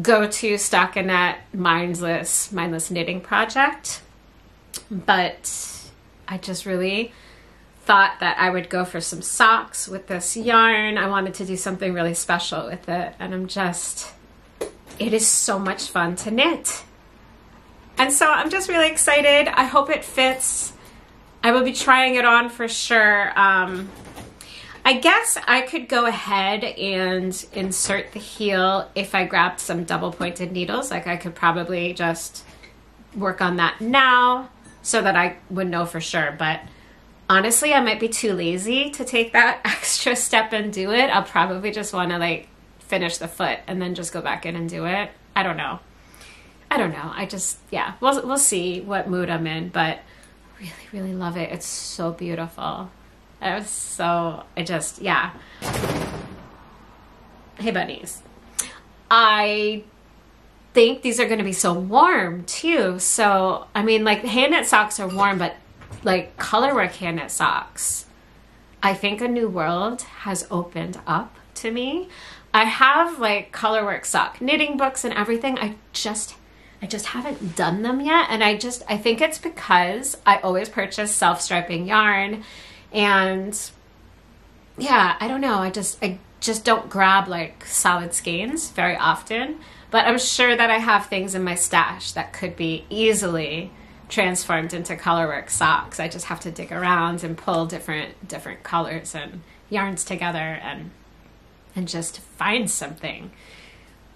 go-to stockinette mindless mindless knitting project. But I just really thought that I would go for some socks with this yarn. I wanted to do something really special with it and I'm just it is so much fun to knit. And so I'm just really excited. I hope it fits. I will be trying it on for sure. Um, I guess I could go ahead and insert the heel if I grabbed some double pointed needles. Like I could probably just work on that now so that I would know for sure. But honestly, I might be too lazy to take that [LAUGHS] extra step and do it. I'll probably just want to like finish the foot and then just go back in and do it. I don't know. I don't know. I just yeah, we'll we'll see what mood I'm in, but really really love it. It's so beautiful. I was so I just yeah. Hey bunnies. I think these are going to be so warm too. So, I mean like hand knit socks are warm, but like colorwork hand knit socks. I think a new world has opened up to me. I have like colorwork sock knitting books and everything. I just I just haven't done them yet and I just I think it's because I always purchase self-striping yarn and yeah, I don't know. I just I just don't grab like solid skeins very often, but I'm sure that I have things in my stash that could be easily transformed into colorwork socks. I just have to dig around and pull different different colors and yarns together and and just find something.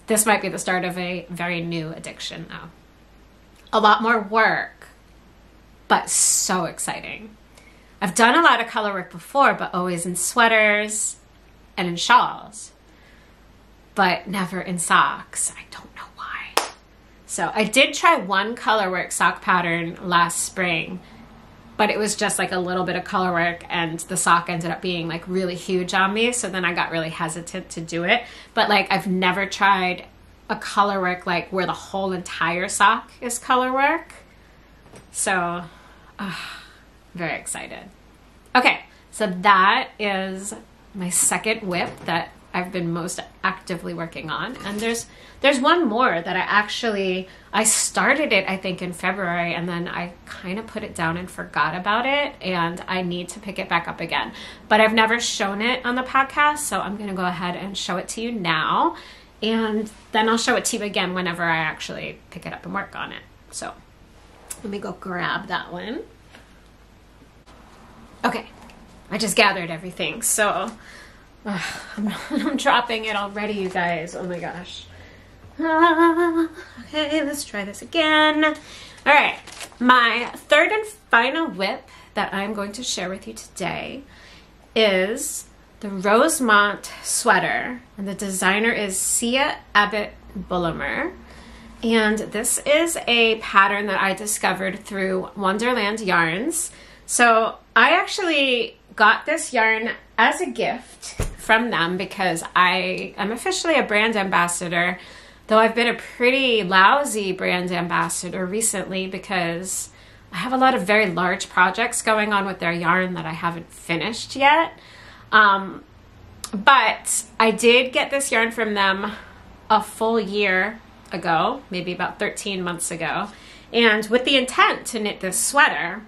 This might be the start of a very new addiction, though. A lot more work, but so exciting. I've done a lot of color work before, but always in sweaters and in shawls, but never in socks. I don't know why. So I did try one color work sock pattern last spring but it was just like a little bit of color work and the sock ended up being like really huge on me so then i got really hesitant to do it. But like i've never tried a color work like where the whole entire sock is color work. So uh, very excited. Okay so that is my second WIP that I've been most actively working on. And there's there's one more that I actually I started it I think in February and then I kind of put it down and forgot about it and I need to pick it back up again. But I've never shown it on the podcast, so I'm going to go ahead and show it to you now. And then I'll show it to you again whenever I actually pick it up and work on it. So let me go grab that one. Okay, I just gathered everything. So [SIGHS] I'm, [LAUGHS] I'm, dropping it already, you guys. Oh my gosh. Ah, [SIGHS] okay, let's try this again. All right, my third and final WIP that I'm going to share with you today is the Rosemont sweater, and the designer is Sia Abbott Bullimer. And this is a pattern that I discovered through Wonderland Yarns. So I actually got this yarn as a gift from them because I am officially a brand ambassador, though I've been a pretty lousy brand ambassador recently because I have a lot of very large projects going on with their yarn that I haven't finished yet. Um, but I did get this yarn from them a full year ago, maybe about 13 months ago, and with the intent to knit this sweater.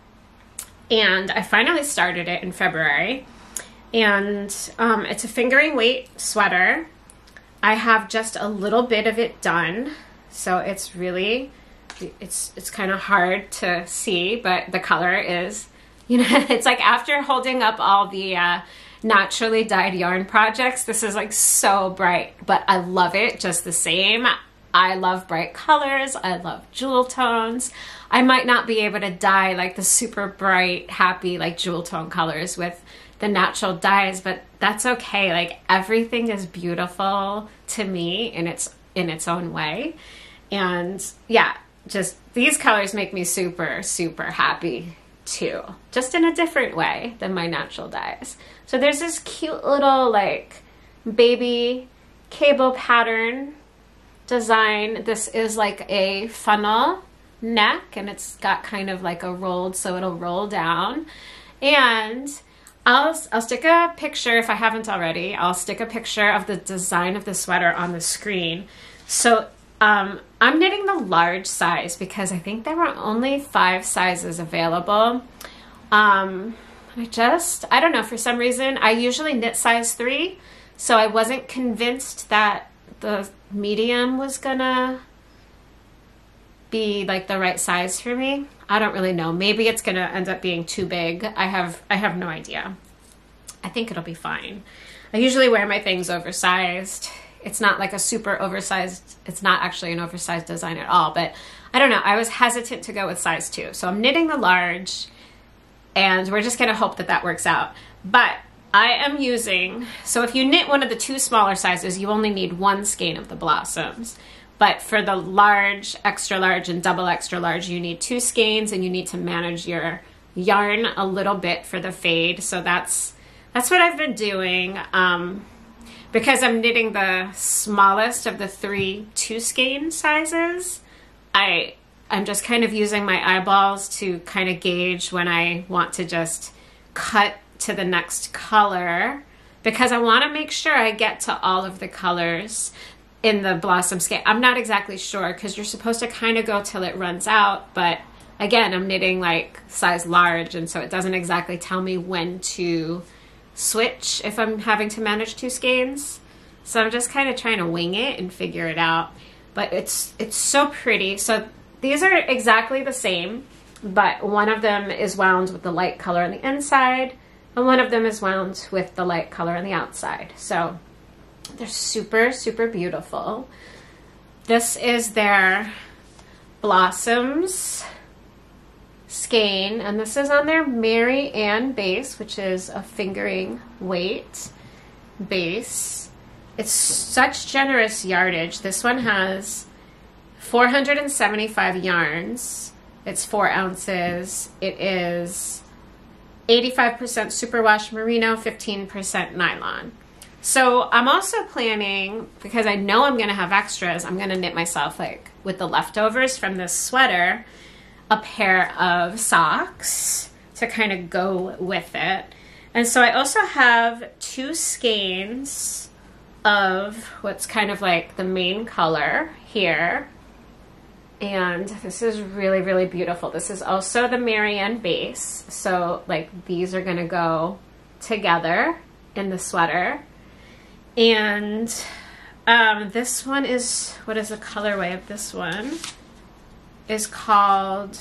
And I finally started it in February. And um, it's a fingering weight sweater. I have just a little bit of it done. So it's really, it's, it's kind of hard to see, but the color is, [LAUGHS] you know, it's like after holding up all the, uh, naturally dyed yarn projects. This is like so bright, but I love it just the same. I love bright colors. I love jewel tones. I might not be able to dye like the super bright, happy, like jewel tone colors with the natural dyes, but that's okay. Like everything is beautiful to me in its in its own way. And yeah, just these colors make me super super happy too, just in a different way than my natural dyes. So there's this cute little like baby cable pattern design. This is like a funnel neck and it's got kind of like a rolled so it'll roll down. And I'll, I'll stick a picture if I haven't already. I'll stick a picture of the design of the sweater on the screen. So um, I'm knitting the large size because I think there were only five sizes available. Um, I just, I don't know, for some reason, I usually knit size three, so I wasn't convinced that the medium was gonna be like the right size for me. I don't really know. Maybe it's gonna end up being too big. I have, I have no idea. I think it'll be fine. I usually wear my things oversized it's not like a super oversized it's not actually an oversized design at all but i don't know i was hesitant to go with size two so i'm knitting the large and we're just going to hope that that works out but i am using so if you knit one of the two smaller sizes you only need one skein of the blossoms but for the large extra large and double extra large you need two skeins and you need to manage your yarn a little bit for the fade. So that's that's what i've been doing um, because I'm knitting the smallest of the three two skein sizes, I I'm just kind of using my eyeballs to kind of gauge when I want to just cut to the next color because I want to make sure I get to all of the colors in the blossom skein. I'm not exactly sure because you're supposed to kind of go till it runs out, but again, I'm knitting like size large and so it doesn't exactly tell me when to switch if I'm having to manage two skeins. So I'm just kind of trying to wing it and figure it out. But it's it's so pretty. So these are exactly the same, but one of them is wound with the light color on the inside, and one of them is wound with the light color on the outside. So they're super, super beautiful. This is their Blossoms skein, and this is on their Mary Ann base, which is a fingering weight base. It's such generous yardage. This one has 475 yarns. It's four ounces. It is 85% superwash merino, 15% nylon. So I'm also planning, because I know I'm going to have extras, I'm going to knit myself like with the leftovers from this sweater a pair of socks to kind of go with it. And so I also have two skeins of what's kind of like the main color here. And this is really, really beautiful. This is also the Mary Ann base. So like these are gonna go together in the sweater. And um, this one is, what is the colorway of this one? is called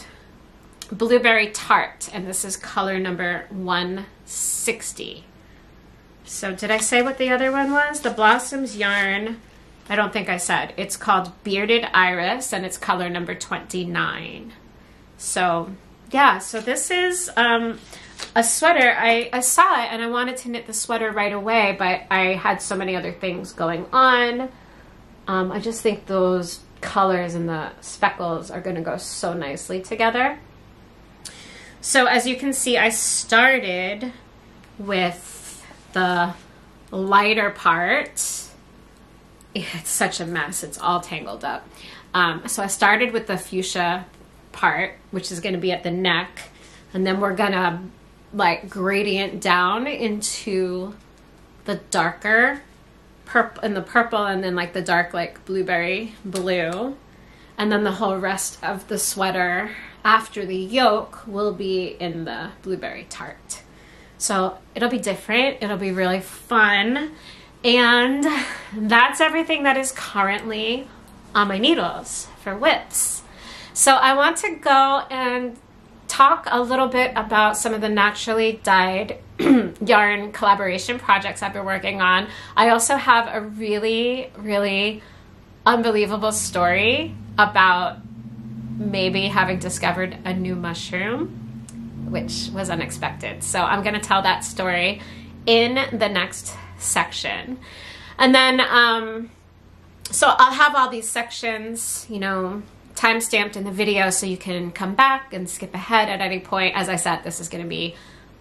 Blueberry Tart, and this is color number 160. So did I say what the other one was? The Blossoms yarn, I don't think I said. It's called Bearded Iris, and it's color number 29. So yeah, so this is um, a sweater. I, I saw it, and I wanted to knit the sweater right away, but I had so many other things going on. Um, I just think those colors and the speckles are going to go so nicely together. So as you can see, I started with the lighter part, [LAUGHS] it's such a mess. It's all tangled up. Um, so I started with the fuchsia part, which is going to be at the neck, and then we're going to like gradient down into the darker purple and the purple and then like the dark like blueberry blue. And then the whole rest of the sweater after the yoke will be in the blueberry tart. So it'll be different. It'll be really fun. And that's everything that is currently on my needles for WIPs so i want to go and talk a little bit about some of the naturally dyed [CLEARS THROAT] yarn collaboration projects I've been working on. I also have a really, really unbelievable story about maybe having discovered a new mushroom, which was unexpected. So I'm going to tell that story in the next section. And then, um, so I'll have all these sections, you know, time stamped in the video so you can come back and skip ahead at any point. As I said, this is going to be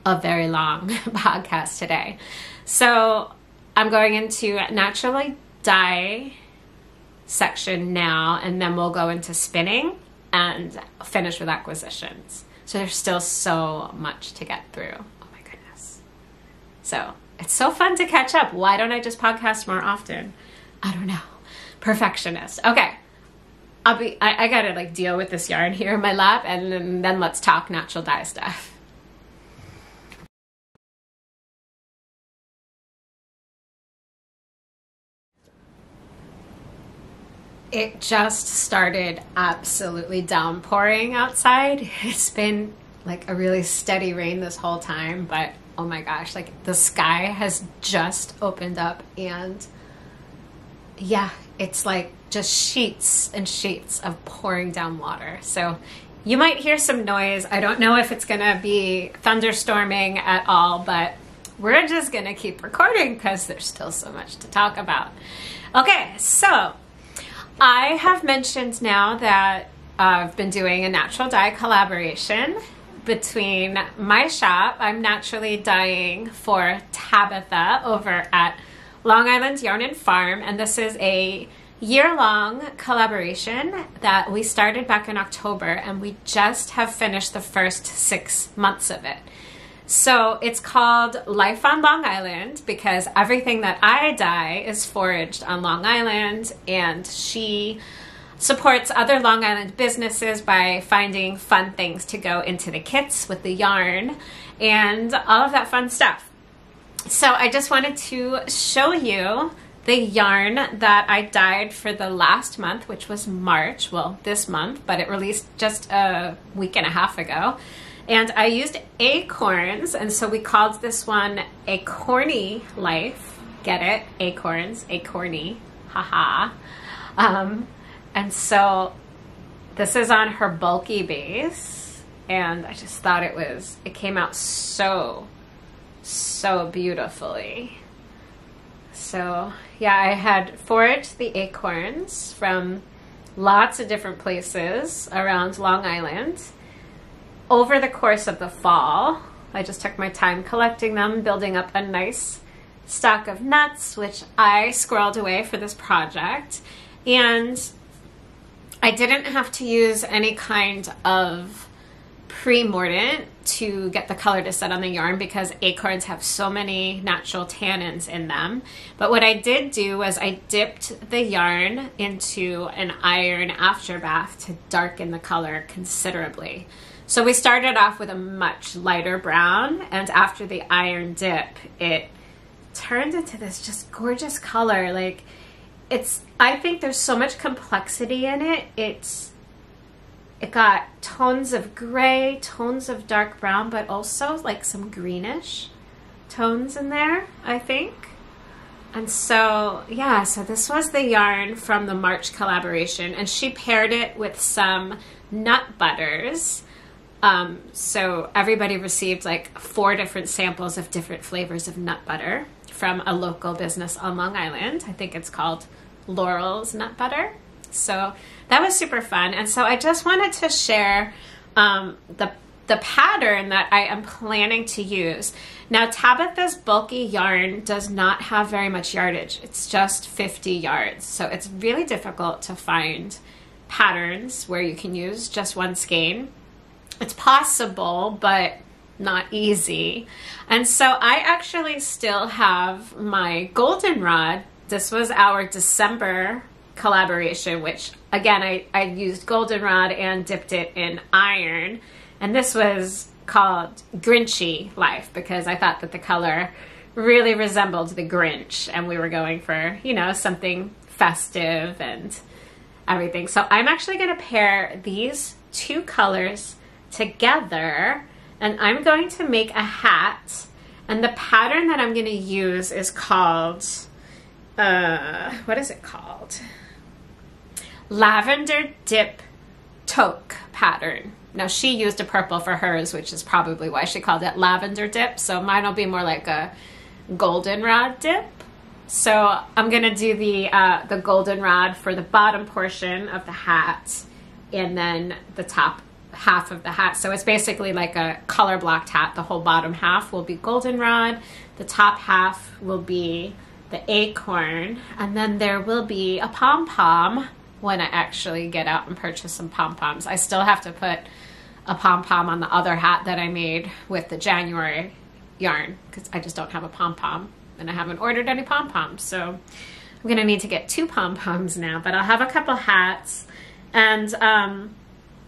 a very long [LAUGHS] podcast today. So I'm going into naturally dye section now, and then we'll go into spinning and finish with acquisitions. So there's still so much to get through. Oh my goodness. So it's so fun to catch up. Why don't I just podcast more often? I don't know. Perfectionist. Okay. I'll be I, I gotta like deal with this yarn here in my lap and then, then let's talk natural dye stuff. it just started absolutely downpouring outside. It's been like a really steady rain this whole time, but oh my gosh, like the sky has just opened up and yeah, it's like just sheets and sheets of pouring down water. So you might hear some noise. I don't know if it's going to be thunderstorming at all, but we're just going to keep recording because there's still so much to talk about. Okay, so I have mentioned now that I've been doing a natural dye collaboration between my shop. I'm naturally dyeing for Tabitha over at Long Island Yarn and Farm, and this is a year long collaboration that we started back in October, and we just have finished the first six months of it. So it's called Life on Long Island because everything that I dye is foraged on Long Island, and she supports other Long Island businesses by finding fun things to go into the kits with the yarn and all of that fun stuff. So I just wanted to show you the yarn that I dyed for the last month, which was March, well, this month, but it released just a week and a half ago. And I used acorns, and so we called this one Acorny Life. Get it? Acorns, acorny, haha. Um, and so this is on her bulky base, and I just thought it was, it came out so, so beautifully. So, yeah, I had foraged the acorns from lots of different places around Long Island over the course of the fall, I just took my time collecting them, building up a nice stock of nuts, which I squirreled away for this project. And I didn't have to use any kind of pre-mordant to get the color to set on the yarn because acorns have so many natural tannins in them. But what I did do was I dipped the yarn into an iron afterbath to darken the color considerably. So we started off with a much lighter brown, and after the iron dip, it turned into this just gorgeous color. Like, it's, I think there's so much complexity in it. It's, it got tones of gray, tones of dark brown, but also like some greenish tones in there, I think. And so, yeah, so this was the yarn from the March collaboration, and she paired it with some nut butters um, so everybody received like four different samples of different flavors of nut butter from a local business on Long Island. I think it's called Laurel's Nut Butter. So that was super fun. And so I just wanted to share um, the the pattern that I am planning to use. Now, Tabitha's bulky yarn does not have very much yardage. It's just 50 yards. So it's really difficult to find patterns where you can use just one skein. It's possible, but not easy. And so I actually still have my goldenrod. This was our December collaboration, which again, I, I used goldenrod and dipped it in iron. And this was called Grinchy Life because I thought that the color really resembled the Grinch and we were going for, you know, something festive and everything. So I'm actually going to pair these two colors together and I'm going to make a hat. And the pattern that I'm going to use is called, uh, what is it called? Lavender Dip Toque pattern. Now she used a purple for hers, which is probably why she called it lavender dip. So mine will be more like a goldenrod dip. So I'm gonna do the uh, the goldenrod for the bottom portion of the hat, and then the top half of the hat. So it's basically like a color blocked hat. The whole bottom half will be goldenrod. The top half will be the acorn, and then there will be a pom pom when I actually get out and purchase some pom poms. I still have to put a pom pom on the other hat that I made with the January yarn because I just don't have a pom pom and I haven't ordered any pom poms. So I'm gonna need to get two pom poms now, but I'll have a couple hats. And um,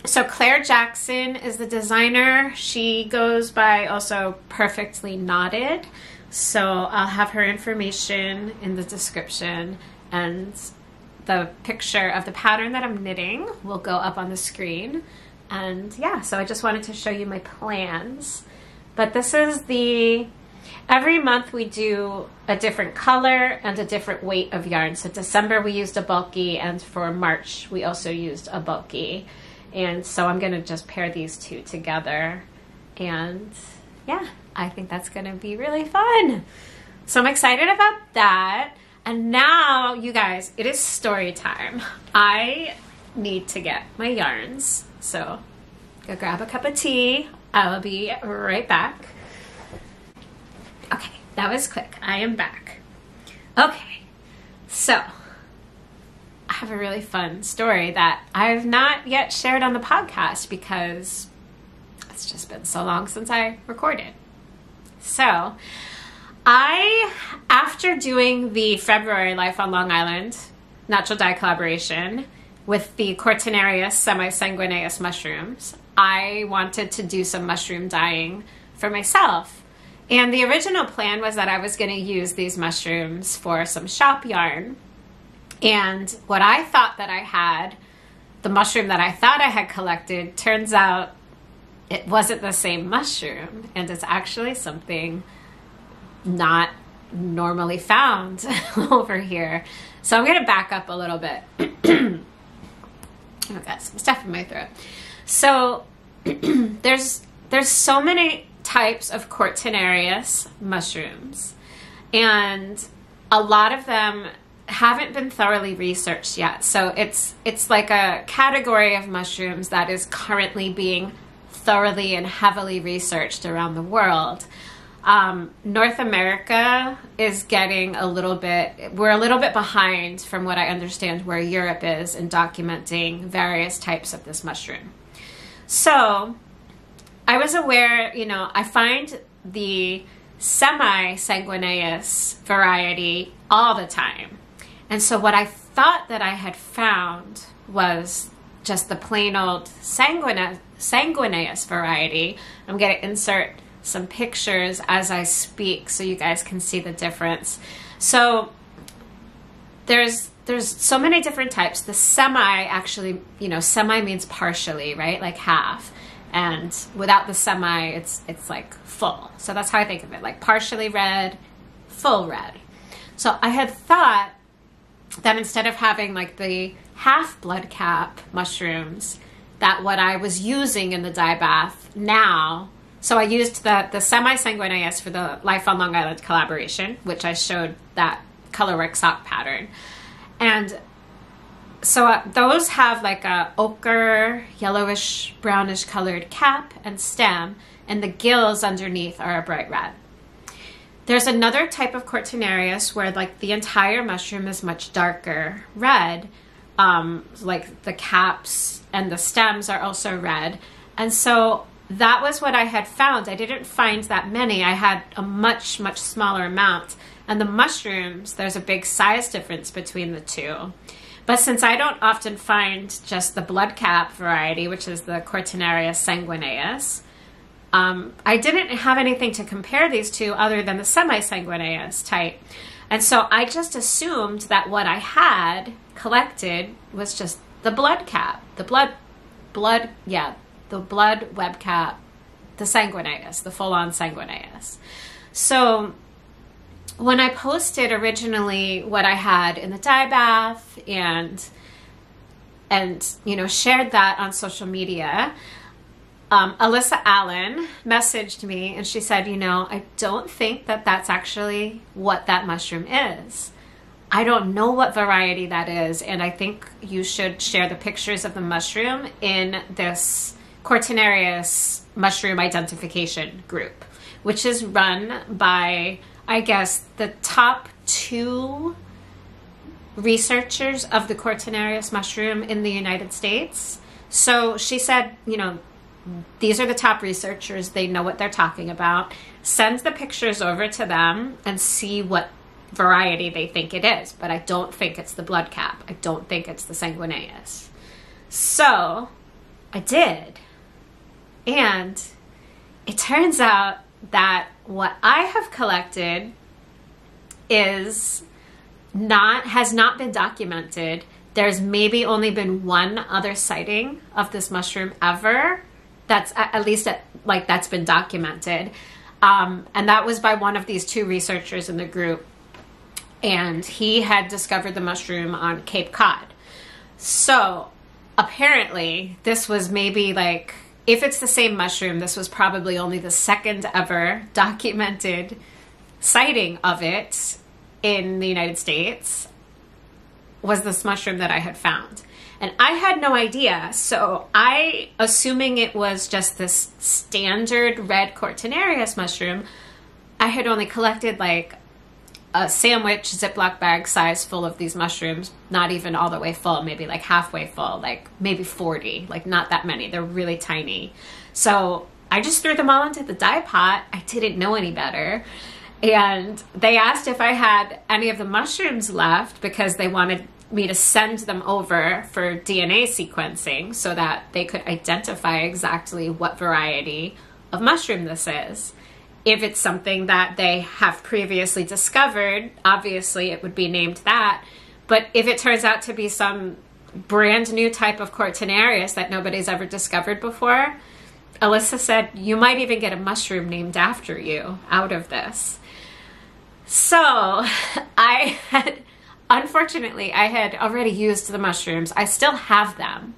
so Claire Jackson is the designer. She goes by also Perfectly Knotted. So I'll have her information in the description and the picture of the pattern that I'm knitting will go up on the screen. And yeah, so I just wanted to show you my plans. But this is the, every month we do a different color and a different weight of yarn. So December we used a bulky and for March we also used a bulky. And so I'm gonna just pair these two together. And yeah, I think that's gonna be really fun. So I'm excited about that. And now, you guys, it is story time. I need to get my yarns. So go grab a cup of tea. I will be right back. Okay, that was quick. I am back. Okay, so I have a really fun story that I've not yet shared on the podcast because it's just been so long since I recorded. So, I, after doing the February Life on Long Island natural dye collaboration with the Cortinarius semisanguineus mushrooms, I wanted to do some mushroom dyeing for myself. And the original plan was that I was going to use these mushrooms for some shop yarn. And what I thought that I had, the mushroom that I thought I had collected, turns out it wasn't the same mushroom. And it's actually something not normally found [LAUGHS] over here. So I'm going to back up a little bit. [CLEARS THROAT] I've got some stuff in my throat. So [CLEARS THROAT] there's there's so many types of Cortinarius mushrooms, and a lot of them haven't been thoroughly researched yet. So it's it's like a category of mushrooms that is currently being thoroughly and heavily researched around the world. Um, North America is getting a little bit, we're a little bit behind from what I understand where Europe is in documenting various types of this mushroom. So I was aware, you know, I find the semi sanguineus variety all the time. And so what I thought that I had found was just the plain old sanguineus, sanguineus variety. I'm going to insert some pictures as I speak so you guys can see the difference. So there's there's so many different types. The semi actually, you know, semi means partially, right? Like half. And without the semi, it's it's like full. So that's how I think of it, like partially red, full red. So I had thought that instead of having like the half blood cap mushrooms, that what I was using in the dye bath now so I used the, the semi-sanguineus for the Life on Long Island collaboration, which I showed that colorwork sock pattern. And so uh, those have like a ochre, yellowish, brownish colored cap and stem, and the gills underneath are a bright red. There's another type of Cortinarius where like the entire mushroom is much darker red, um, like the caps and the stems are also red. And so that was what I had found. I didn't find that many. I had a much, much smaller amount. And the mushrooms, there's a big size difference between the two. But since I don't often find just the blood cap variety, which is the Cortinarius sanguineus, um, I didn't have anything to compare these to other than the semi sanguineus type. And so I just assumed that what I had collected was just the blood cap, the blood, blood, yeah, the blood web cap, the sanguineus, the full-on sanguineus. So when I posted originally what I had in the dye bath and and you know shared that on social media, um, Alyssa Allen messaged me and she said, You know, I don't think that that's actually what that mushroom is. I don't know what variety that is, and I think you should share the pictures of the mushroom in this Cortinarius mushroom identification group, which is run by, I guess, the top two researchers of the Cortinarius mushroom in the United States. So she said, you know, these are the top researchers, they know what they're talking about. Send the pictures over to them and see what variety they think it is. But I don't think it's the blood cap. I don't think it's the sanguineus. So I did. And it turns out that what I have collected is not has not been documented. There's maybe only been one other sighting of this mushroom ever that's at least at, like that's been documented. Um, and that was by one of these two researchers in the group. And he had discovered the mushroom on Cape Cod. So apparently, this was maybe like, if it's the same mushroom, this was probably only the second ever [LAUGHS] documented sighting of it in the United States, was this mushroom that I had found. And I had no idea. So I, assuming it was just this standard red Cortinarius mushroom, I had only collected like a sandwich Ziploc bag size full of these mushrooms, not even all the way full, maybe like halfway full, like maybe 40, like not that many. They're really tiny. So I just threw them all into the dye pot. I didn't know any better. And they asked if I had any of the mushrooms left because they wanted me to send them over for DNA sequencing so that they could identify exactly what variety of mushroom this is. If it's something that they have previously discovered, obviously it would be named that. But if it turns out to be some brand new type of Cortinarius that nobody's ever discovered before, Alyssa said, you might even get a mushroom named after you out of this. So [LAUGHS] I had Unfortunately, I had already used the mushrooms. I still have them,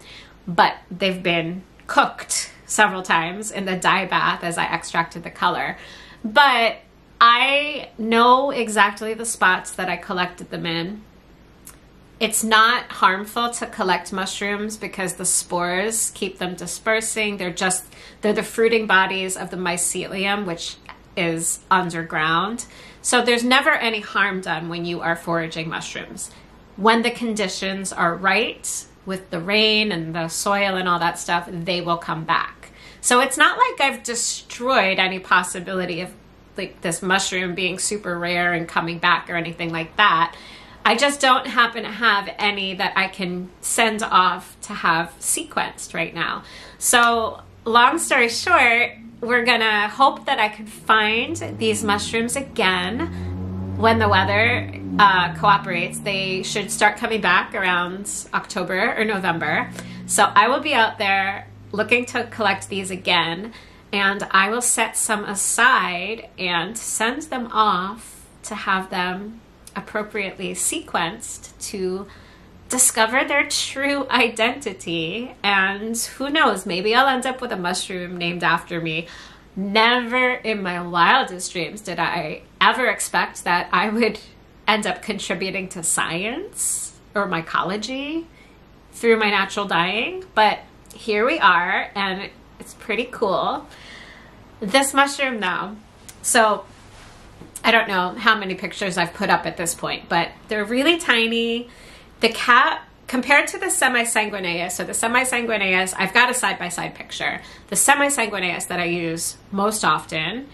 but they've been cooked several times in the dye bath as I extracted the color. But I know exactly the spots that I collected them in. It's not harmful to collect mushrooms because the spores keep them dispersing. They're just, they're the fruiting bodies of the mycelium, which is underground. So there's never any harm done when you are foraging mushrooms. When the conditions are right with the rain and the soil and all that stuff, they will come back. So it's not like I've destroyed any possibility of like this mushroom being super rare and coming back or anything like that. I just don't happen to have any that I can send off to have sequenced right now. So, long story short, we're gonna hope that I can find these mushrooms again when the weather uh, cooperates. They should start coming back around October or November. So I will be out there looking to collect these again, and I will set some aside and send them off to have them appropriately sequenced to discover their true identity. And who knows, maybe I'll end up with a mushroom named after me. Never in my wildest dreams did I ever expect that I would end up contributing to science or mycology through my natural dyeing, but here we are and it's pretty cool. This mushroom though, so I don't know how many pictures I've put up at this point, but they're really tiny. The cat, compared to the semi-sanguineus, so the semi-sanguineus, I've got a side-by-side picture. The semi-sanguineus that I use most often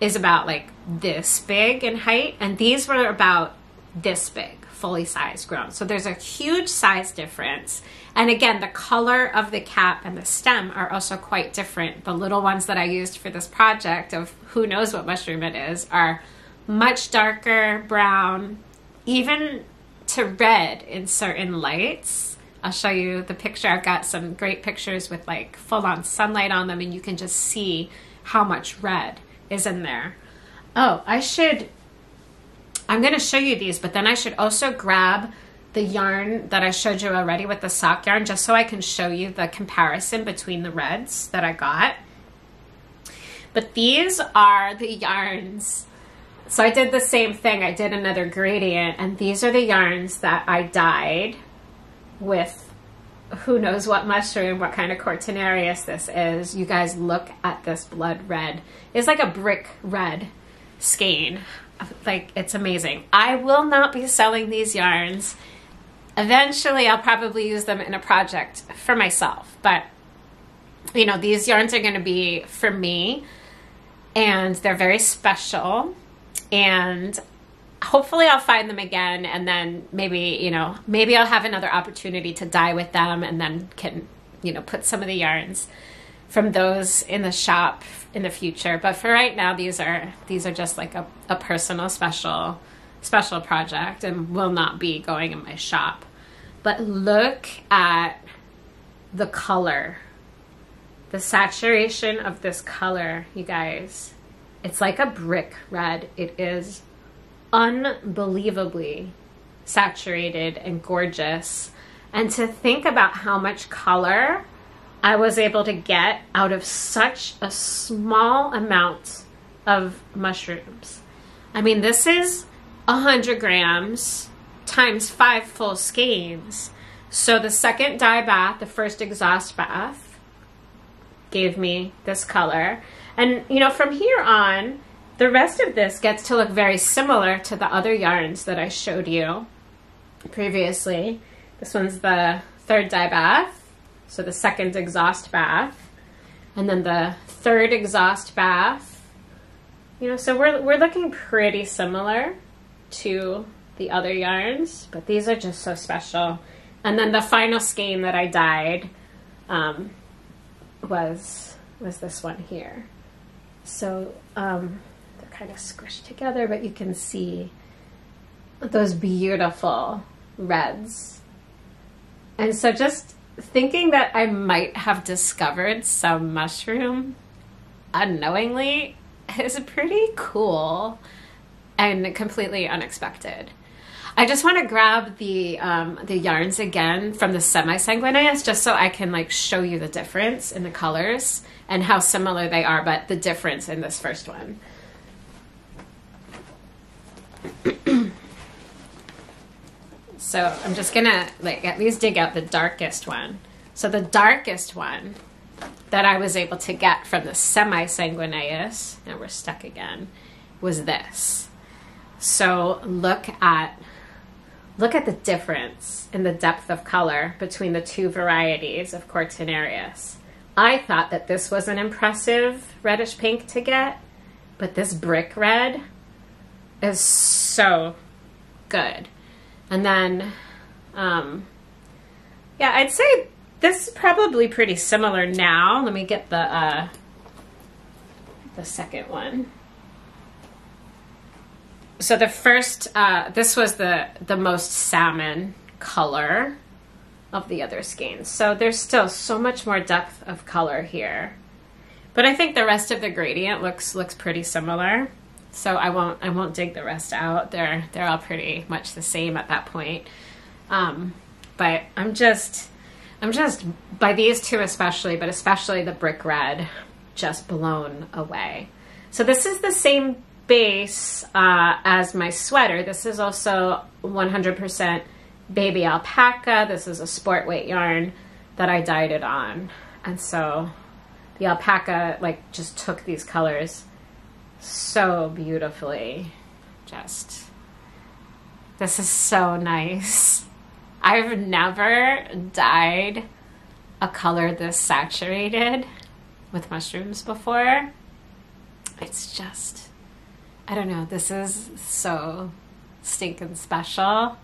is about like this big in height, and these were about this big, fully sized grown. So there's a huge size difference. And again, the color of the cap and the stem are also quite different. The little ones that I used for this project of who knows what mushroom it is are much darker brown, even to red in certain lights. I'll show you the picture. I've got some great pictures with like full on sunlight on them, and you can just see how much red is in there. Oh, I should, I'm going to show you these, but then I should also grab the yarn that I showed you already with the sock yarn just so I can show you the comparison between the reds that I got. But these are the yarns. So I did the same thing. I did another gradient and these are the yarns that I dyed with who knows what mushroom, what kind of Cortinarius this is. You guys look at this blood red. It's like a brick red skein. Like, it's amazing. I will not be selling these yarns. Eventually, I'll probably use them in a project for myself. But, you know, these yarns are going to be for me. And they're very special. And hopefully I'll find them again and then maybe, you know, maybe I'll have another opportunity to dye with them and then can, you know, put some of the yarns from those in the shop in the future. But for right now, these are these are just like a, a personal special special project and will not be going in my shop. But look at the color. The saturation of this color, you guys. It's like a brick red. It is unbelievably saturated and gorgeous. And to think about how much color I was able to get out of such a small amount of mushrooms. I mean, this is 100 grams times five full skeins. So the second dye bath, the first exhaust bath, gave me this color. And, you know, from here on, the rest of this gets to look very similar to the other yarns that I showed you previously. This one's the third dye bath, so the second exhaust bath, and then the third exhaust bath. You know, so we're, we're looking pretty similar to the other yarns, but these are just so special. And then the final skein that I dyed um, was was this one here. So um, they're kind of squished together, but you can see those beautiful reds. And so just thinking that I might have discovered some mushroom unknowingly [LAUGHS] is pretty cool and completely unexpected. I just want to grab the um, the yarns again from the semi-sanguineus just so I can like show you the difference in the colors and how similar they are, but the difference in this first one. [CLEARS THROAT] so I'm just gonna like at least dig out the darkest one. So the darkest one that I was able to get from the semi-sanguineus, and we're stuck again, was this. So look at look at the difference in the depth of color between the two varieties of Cortinarius. I thought that this was an impressive reddish pink to get, but this brick red is so good. And then, um, yeah, I'd say this is probably pretty similar now. Let me get the uh, the second one. So the first, uh, this was the the most salmon color of the other skeins. So there's still so much more depth of color here. But I think the rest of the gradient looks looks pretty similar so I won't I won't dig the rest out. They're they're all pretty much the same at that point. Um, but I'm just I'm just by these two especially, but especially the brick red, just blown away. So this is the same base uh, as my sweater. This is also 100% baby alpaca. This is a sport weight yarn that I dyed it on. And so the alpaca like just took these colors so beautifully. Just, this is so nice. I've never dyed a color this saturated with mushrooms before. It's just, I don't know, this is so stinking special.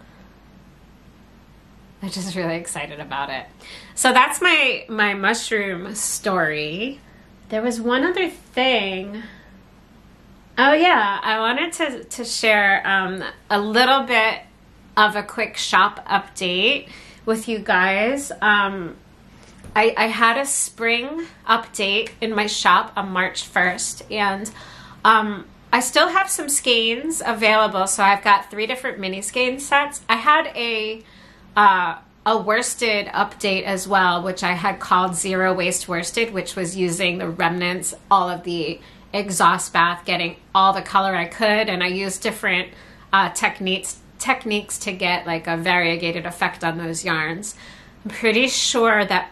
I'm just really excited about it. So that's my my mushroom story. There was one other thing. Oh yeah, I wanted to to share um, a little bit of a quick shop update with you guys. Um, I, I had a spring update in my shop on March 1st, and um, I still have some skeins available. So I've got three different mini skein sets. I had a uh, a worsted update as well, which I had called Zero Waste Worsted, which was using the remnants, all of the exhaust bath, getting all the color I could, and I used different uh, techniques techniques to get like a variegated effect on those yarns. I'm pretty sure that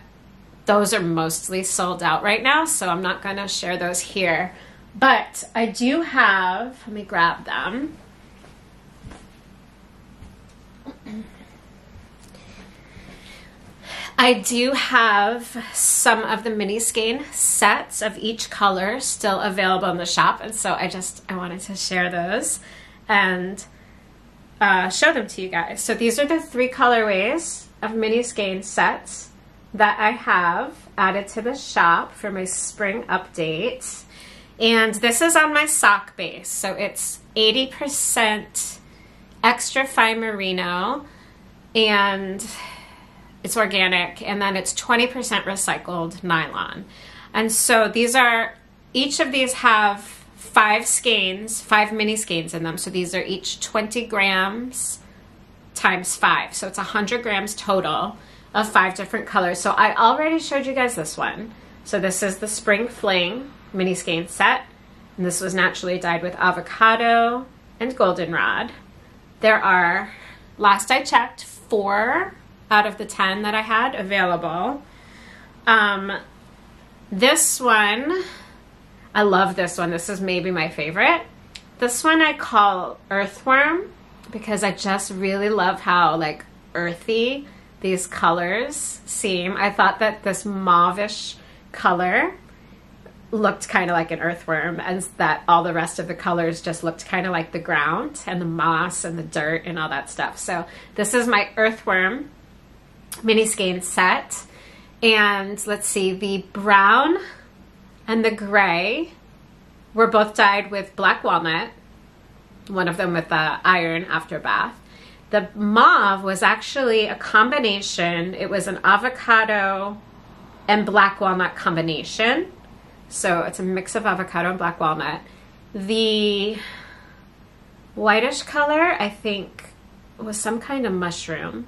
those are mostly sold out right now, so I'm not going to share those here. But I do have, let me grab them. I do have some of the mini skein sets of each color still available in the shop, and so I just I wanted to share those and uh, show them to you guys. So these are the three colorways of mini skein sets that I have added to the shop for my spring update. And this is on my sock base. So it's 80% extra fine merino and it's organic. And then it's 20% recycled nylon. And so these are, each of these have five skeins, five mini skeins in them. So these are each 20 grams times five. So it's 100 grams total of five different colors. So I already showed you guys this one. So this is the Spring Fling mini skein set. And this was naturally dyed with avocado and goldenrod. There are, last I checked, four out of the 10 that I had available. Um, this one, I love this one. This is maybe my favorite. This one I call Earthworm because I just really love how like earthy these colors seem. I thought that this mauvish color looked kind of like an earthworm and that all the rest of the colors just looked kind of like the ground and the moss and the dirt and all that stuff. So this is my earthworm mini skein set. And let's see, the brown and the gray were both dyed with black walnut, one of them with the iron after bath. The mauve was actually a combination. It was an avocado and black walnut combination. So it's a mix of avocado and black walnut. The whitish color, I think, was some kind of mushroom.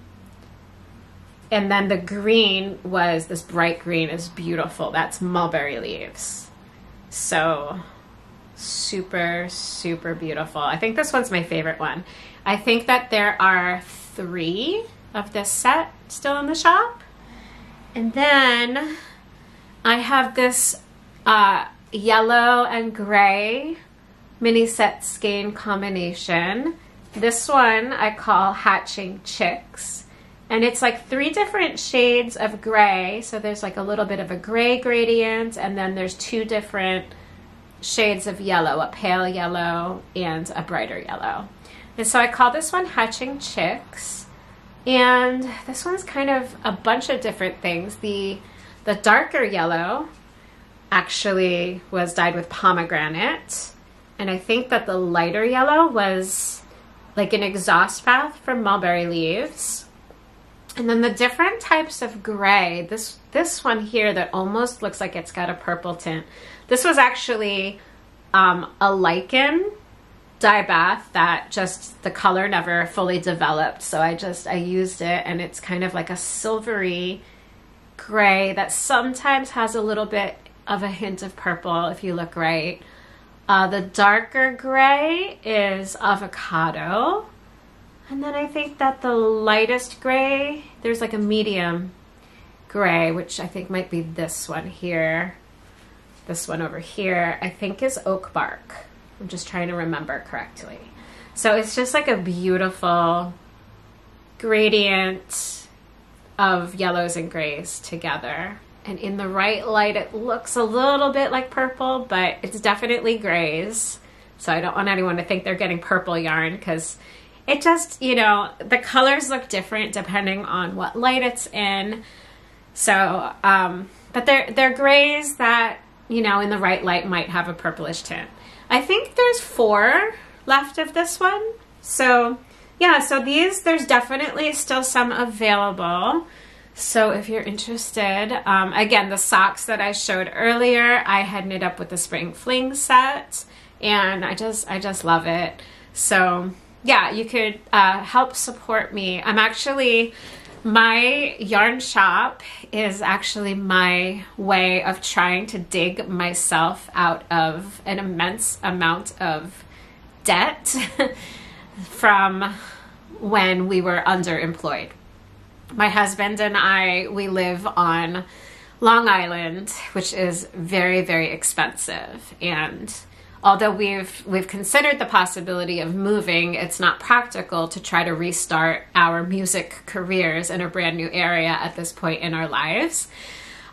And then the green was this bright green is beautiful. That's mulberry leaves. So super, super beautiful. I think this one's my favorite one. I think that there are three of this set still in the shop. And then I have this uh, yellow and gray mini set skein combination. This one I call Hatching Chicks. And it's like three different shades of gray. So there's like a little bit of a gray gradient, and then there's two different shades of yellow, a pale yellow and a brighter yellow. And so I call this one Hatching Chicks. And this one's kind of a bunch of different things. The the darker yellow actually was dyed with pomegranate. And I think that the lighter yellow was like an exhaust bath from mulberry leaves. And then the different types of gray, this this one here that almost looks like it's got a purple tint. This was actually um, a lichen dye bath that just the color never fully developed. So I just I used it and it's kind of like a silvery gray that sometimes has a little bit of a hint of purple if you look right. Uh, the darker gray is avocado. And then I think that the lightest gray, there's like a medium gray, which I think might be this one here. This one over here, I think is oak bark. I'm just trying to remember correctly. So it's just like a beautiful gradient of yellows and grays together. And in the right light, it looks a little bit like purple, but it's definitely grays. So I don't want anyone to think they're getting purple yarn because it just, you know, the colors look different depending on what light it's in. So, um, but they're, they're grays that, you know, in the right light might have a purplish tint. I think there's four left of this one. So yeah, so these, there's definitely still some available. So if you're interested, um, again, the socks that I showed earlier, I had knit up with the Spring Fling set and I just, I just love it. So yeah, you could uh, help support me. I'm actually, my yarn shop is actually my way of trying to dig myself out of an immense amount of debt [LAUGHS] from when we were underemployed. My husband and I, we live on Long Island, which is very, very expensive. And although we've we've considered the possibility of moving, it's not practical to try to restart our music careers in a brand new area at this point in our lives.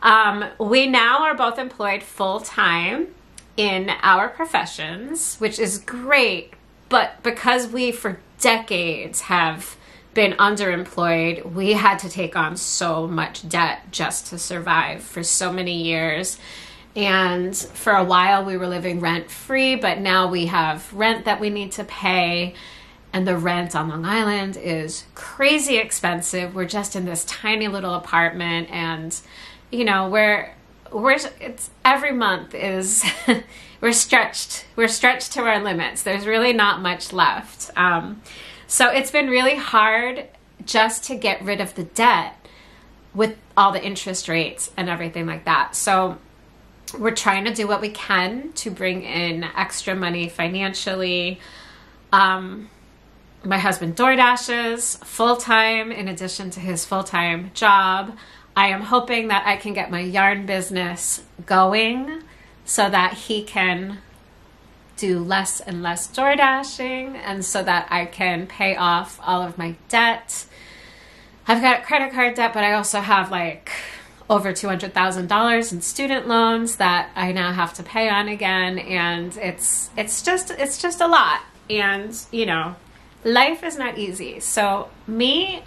Um, we now are both employed full time in our professions, which is great but because we, for decades, have been underemployed, we had to take on so much debt just to survive for so many years. And for a while, we were living rent free, but now we have rent that we need to pay. And the rent on Long Island is crazy expensive. We're just in this tiny little apartment, and you know, we're we're it's every month is [LAUGHS] we're stretched we're stretched to our limits there's really not much left um, so it's been really hard just to get rid of the debt with all the interest rates and everything like that so we're trying to do what we can to bring in extra money financially um, my husband door dashes full-time in addition to his full-time job I am hoping that I can get my yarn business going so that he can do less and less door dashing and so that I can pay off all of my debt. I've got credit card debt, but I also have like over $200,000 in student loans that I now have to pay on again and it's it's just it's just a lot and you know life is not easy. So me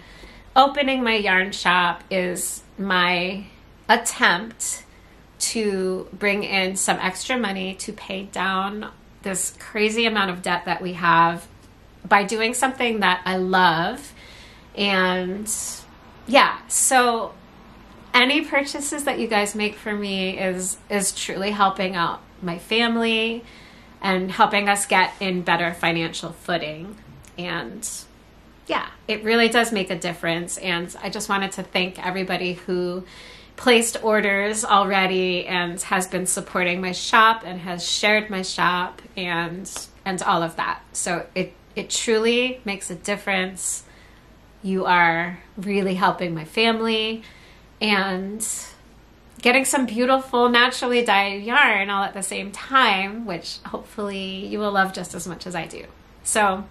opening my yarn shop is my attempt to bring in some extra money to pay down this crazy amount of debt that we have by doing something that I love. And yeah, so any purchases that you guys make for me is is truly helping out my family and helping us get in better financial footing. And yeah, it really does make a difference. And I just wanted to thank everybody who placed orders already and has been supporting my shop and has shared my shop and and all of that. So it it truly makes a difference. You are really helping my family and getting some beautiful naturally dyed yarn all at the same time, which hopefully you will love just as much as I do. So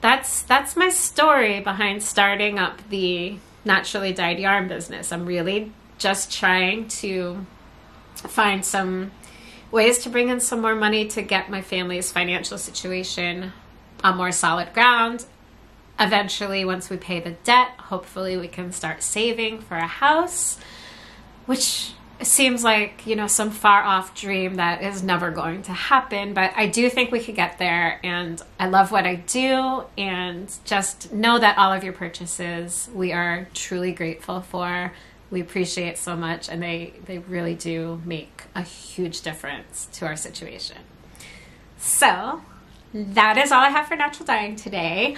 that's that's my story behind starting up the naturally dyed yarn business. I'm really just trying to find some ways to bring in some more money to get my family's financial situation on more solid ground. Eventually, once we pay the debt, hopefully we can start saving for a house, which seems like you know some far off dream that is never going to happen but i do think we could get there and i love what i do and just know that all of your purchases we are truly grateful for. We appreciate so much and they they really do make a huge difference to our situation. So that is all i have for natural dyeing today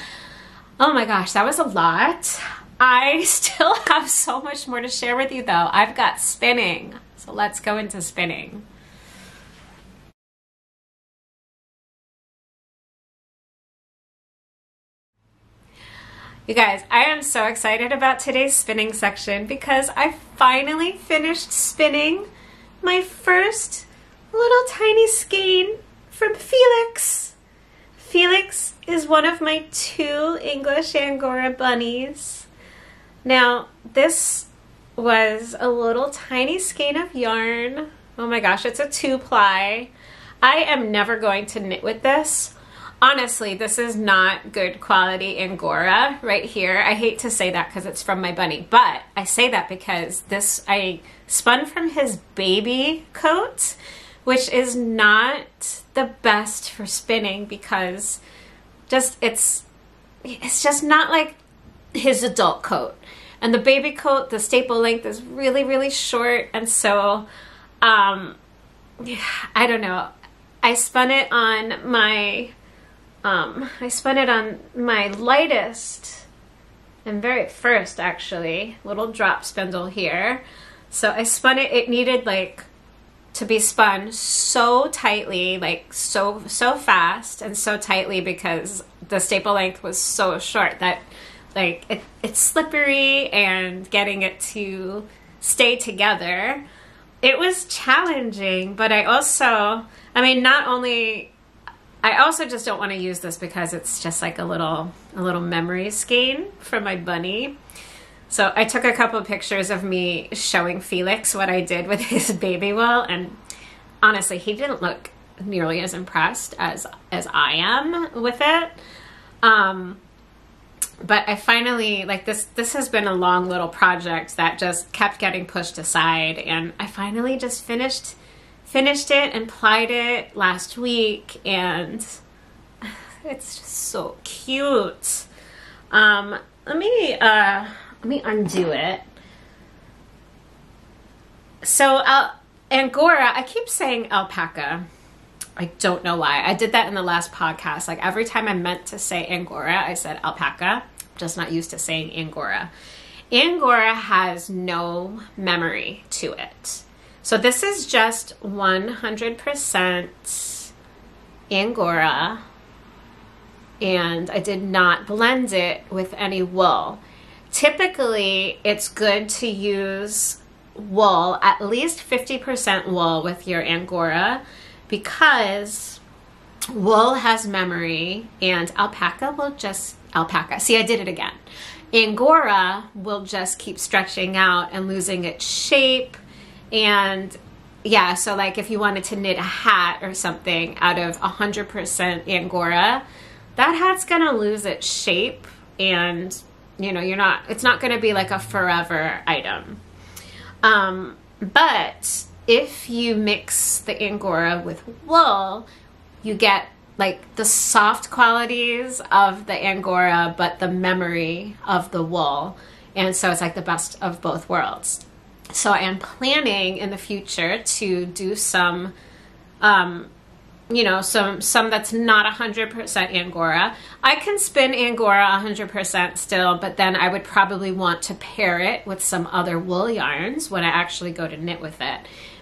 oh my gosh that was a lot I [LAUGHS] still have so much more to share with you though. I've got spinning. So let's go into spinning. You guys, I am so excited about today's spinning section because I finally finished spinning my first little tiny skein from Felix. Felix is one of my two English Angora bunnies. Now, this was a little tiny skein of yarn. Oh my gosh, it's a two ply. I am never going to knit with this. Honestly, this is not good quality Angora right here. I hate to say that because it's from my bunny, but I say that because this I spun from his baby coat, which is not the best for spinning because just it's it's just not like his adult coat. And the baby coat, the staple length is really, really short. And so, um, I don't know. I spun it on my, um, I spun it on my lightest and very first actually, little drop spindle here. So I spun it, it needed like to be spun so tightly, like so, so fast and so tightly because the staple length was so short that like it, it's slippery and getting it to stay together. It was challenging but i also i mean not only i also just don't want to use this because it's just like a little a little memory skein for my bunny so i took a couple pictures of me showing felix what i did with [LAUGHS] his baby wool and honestly he didn't look nearly as impressed as as i am with it um but I finally like this this has been a long little project that just kept getting pushed aside and I finally just finished finished it and plied it last week and [SIGHS] it's just so cute. Um let me uh let me undo it. So uh, Angora, I keep saying alpaca. I don't know why. I did that in the last podcast. Like every time I meant to say Angora, I said alpaca I'm just not used to saying Angora. Angora has no memory to it. So this is just 100% Angora and I did not blend it with any wool. Typically, it's good to use wool, at least 50% wool with your Angora because wool has memory and alpaca will just alpaca. See, I did it again. Angora will just keep stretching out and losing its shape. And yeah, so like if you wanted to knit a hat or something out of 100% Angora, that hat's gonna lose its shape and you know, you're not, it's not gonna be like a forever item. Um, but if you mix the Angora with wool, you get like the soft qualities of the angora but the memory of the wool and so it's like the best of both worlds so i am planning in the future to do some um, you know some some that's not 100% angora. I can spin angora 100% still but then i would probably want to pair it with some other wool yarns when i actually go to knit with it.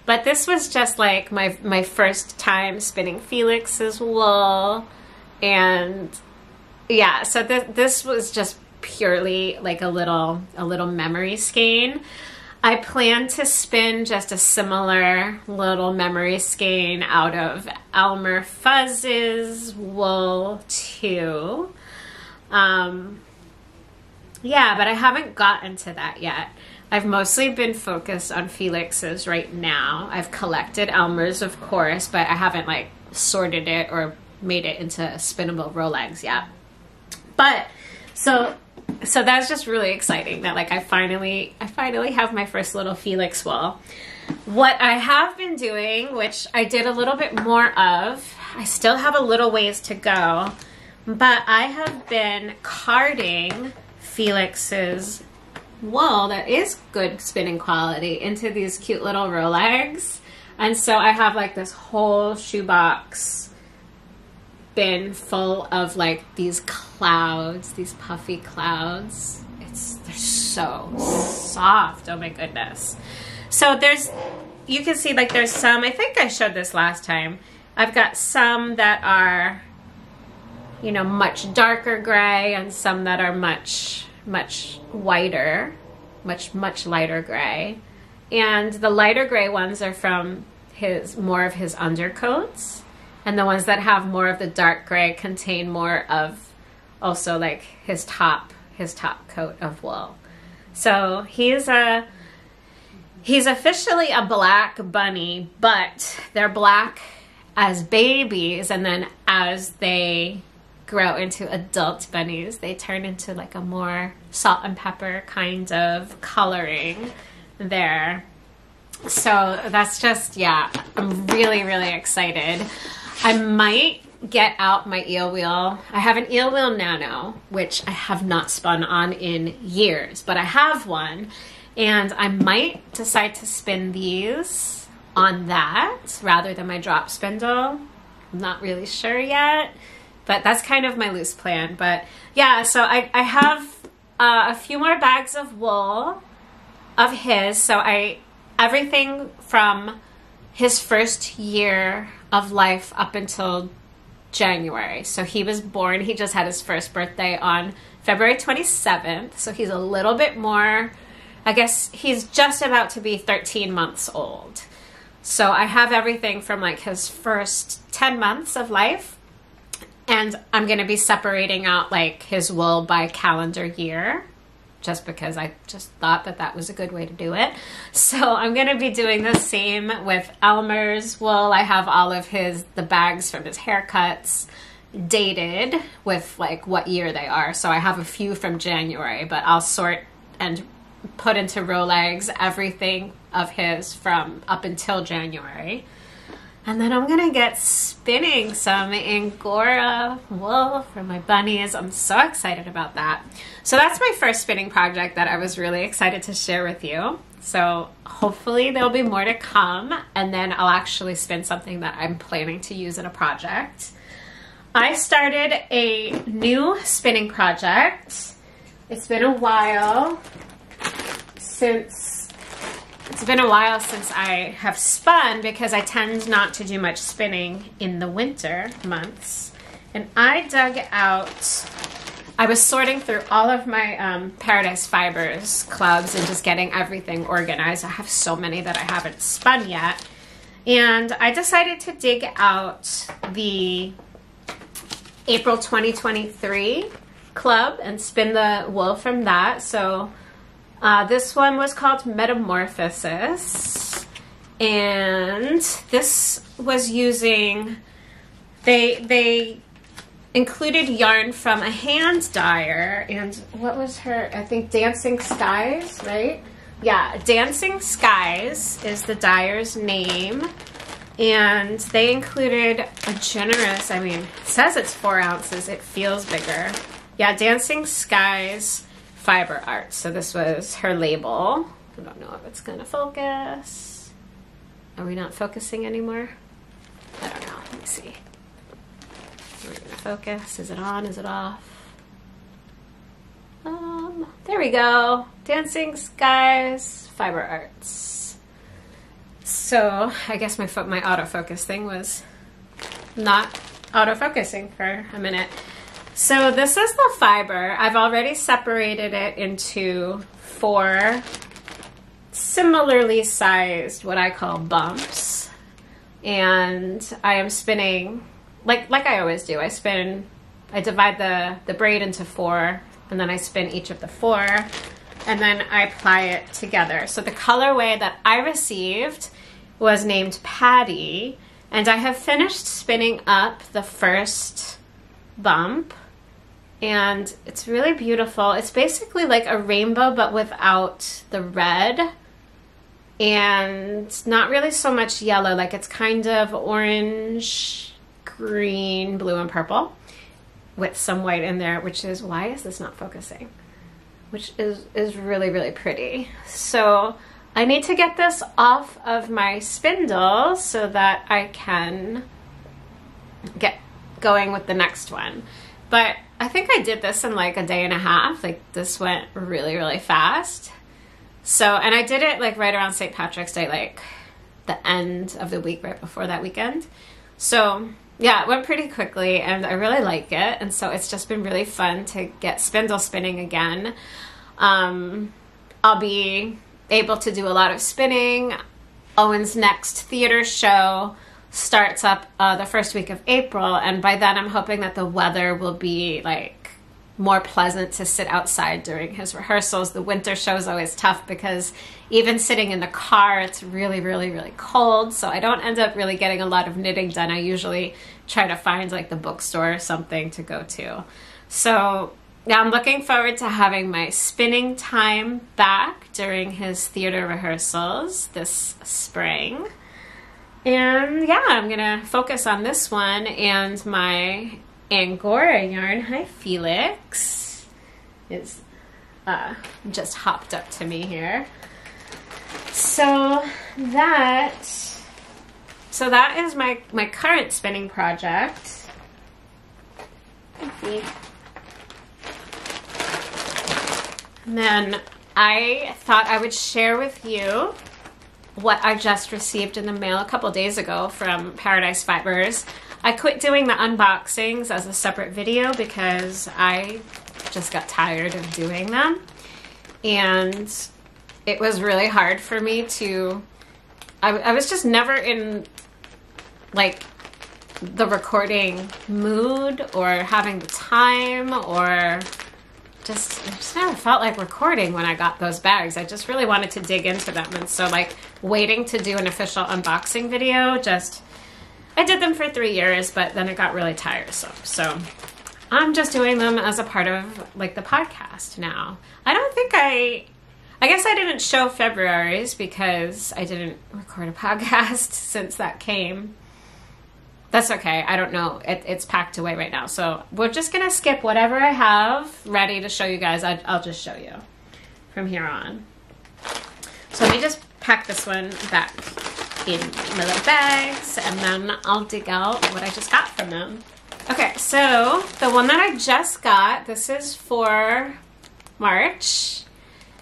But this was just like my my first time spinning Felix's wool, and yeah, so this this was just purely like a little a little memory skein. I plan to spin just a similar little memory skein out of Elmer Fuzz's wool too. Um, yeah, but I haven't gotten to that yet. I've mostly been focused on Felix's right now. I've collected Elmer's, of course, but I haven't like sorted it or made it into spinnable Rolags yet. But so so that's just really exciting that like I finally I finally have my first little Felix wool. What I have been doing, which I did a little bit more of, I still have a little ways to go, but I have been carding Felix's wool that is good spinning quality into these cute little Rolags. And so I have like this whole shoebox bin full of like these clouds, these puffy clouds. It's they're so soft. Oh my goodness. So there's you can see like there's some I think I showed this last time. I've got some that are you know, much darker gray and some that are much, much whiter, much, much lighter gray. And the lighter gray ones are from his more of his undercoats. And the ones that have more of the dark gray contain more of also like his top his top coat of wool. So he's a he's officially a black bunny, but they're black as babies and then as they grow into adult bunnies, they turn into like a more salt and pepper kind of coloring there. So that's just, yeah, I'm really, really excited. I might get out my eel wheel. I have an eel wheel nano, which I have not spun on in years, but I have one. And I might decide to spin these on that rather than my drop spindle. I'm not really sure yet, but that's kind of my loose plan. But yeah, so I, I have uh, a few more bags of wool of his. So I, everything from his first year of life up until January. So he was born, he just had his first birthday on February 27th. So he's a little bit more, I guess he's just about to be 13 months old. So I have everything from like his first 10 months of life. And I'm going to be separating out like his wool by calendar year just because I just thought that that was a good way to do it. So I'm going to be doing the same with Elmer's wool. I have all of his, the bags from his haircuts dated with like what year they are. So I have a few from January, but I'll sort and put into Rolags everything of his from up until January. And then I'm gonna get spinning some Angora wool for my bunnies. I'm so excited about that. So that's my first spinning project that I was really excited to share with you. So hopefully there'll be more to come and then I'll actually spin something that I'm planning to use in a project. I started a new spinning project. It's been a while since it's been a while since I have spun because I tend not to do much spinning in the winter months. And I dug out, I was sorting through all of my um, Paradise Fibers clubs and just getting everything organized. I have so many that I haven't spun yet. And I decided to dig out the April 2023 club and spin the wool from that. So uh, this one was called Metamorphosis. And this was using, they, they included yarn from a hand dyer. And what was her, I think Dancing Skies, right? Yeah, Dancing Skies is the dyer's name. And they included a generous, I mean, it says it's four ounces. It feels bigger. Yeah, Dancing Skies fiber art. So this was her label. I don't know if it's gonna focus. Are we not focusing anymore? I don't know. Let me see. Are gonna focus? Is it on? Is it off? Um, there we go. Dancing Skies Fiber Arts. So I guess my foot, my autofocus thing was not autofocusing for a minute. So this is the fiber. I've already separated it into four similarly sized, what I call bumps. And I am spinning, like, like I always do, I spin, I divide the, the braid into four, and then I spin each of the four, and then I apply it together. So the colorway that I received was named Patty, and I have finished spinning up the first bump and it's really beautiful. It's basically like a rainbow but without the red and not really so much yellow like it's kind of orange, green, blue and purple with some white in there which is why is this not focusing? Which is is really really pretty. So I need to get this off of my spindle so that I can get going with the next one. But I think I did this in like a day and a half. Like this went really, really fast. So, and I did it like right around St. Patrick's Day, like the end of the week, right before that weekend. So yeah, it went pretty quickly and I really like it. And so it's just been really fun to get spindle spinning again. Um, I'll be able to do a lot of spinning. Owen's next theater show starts up uh, the first week of April, and by then I'm hoping that the weather will be like more pleasant to sit outside during his rehearsals. The winter show is always tough because even sitting in the car, it's really, really, really cold. So I don't end up really getting a lot of knitting done. I usually try to find like the bookstore or something to go to. So now I'm looking forward to having my spinning time back during his theater rehearsals this spring. And yeah, I'm gonna focus on this one and my Angora yarn. Hi, Felix. Is uh, just hopped up to me here. So that, so that is my my current spinning project. And then I thought I would share with you what I just received in the mail a couple days ago from Paradise Fibers. I quit doing the unboxings as a separate video because I just got tired of doing them. And it was really hard for me to, I, I was just never in like the recording mood or having the time or just I just never felt like recording when I got those bags. I just really wanted to dig into them. And so like waiting to do an official unboxing video just I did them for three years, but then it got really tiresome. So I'm just doing them as a part of like the podcast now. I don't think I I guess I didn't show February's because I didn't record a [LAUGHS] podcast since that came. That's okay. I don't know. It, it's packed away right now. So we're just going to skip whatever I have ready to show you guys. I, I'll just show you from here on. So let me just pack this one back in my little bags and then I'll dig out what I just got from them. Okay, so the one that I just got, this is for March.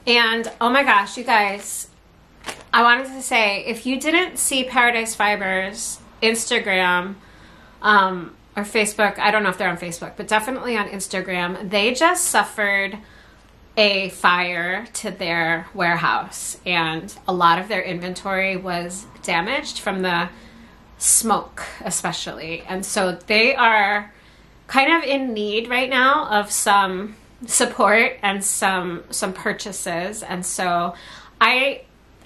And oh my gosh, you guys, I wanted to say if you didn't see Paradise Fibers Instagram um, or Facebook, I don't know if they're on Facebook, but definitely on Instagram, they just suffered a fire to their warehouse and a lot of their inventory was damaged from the smoke especially. And so they are kind of in need right now of some support and some some purchases. And so i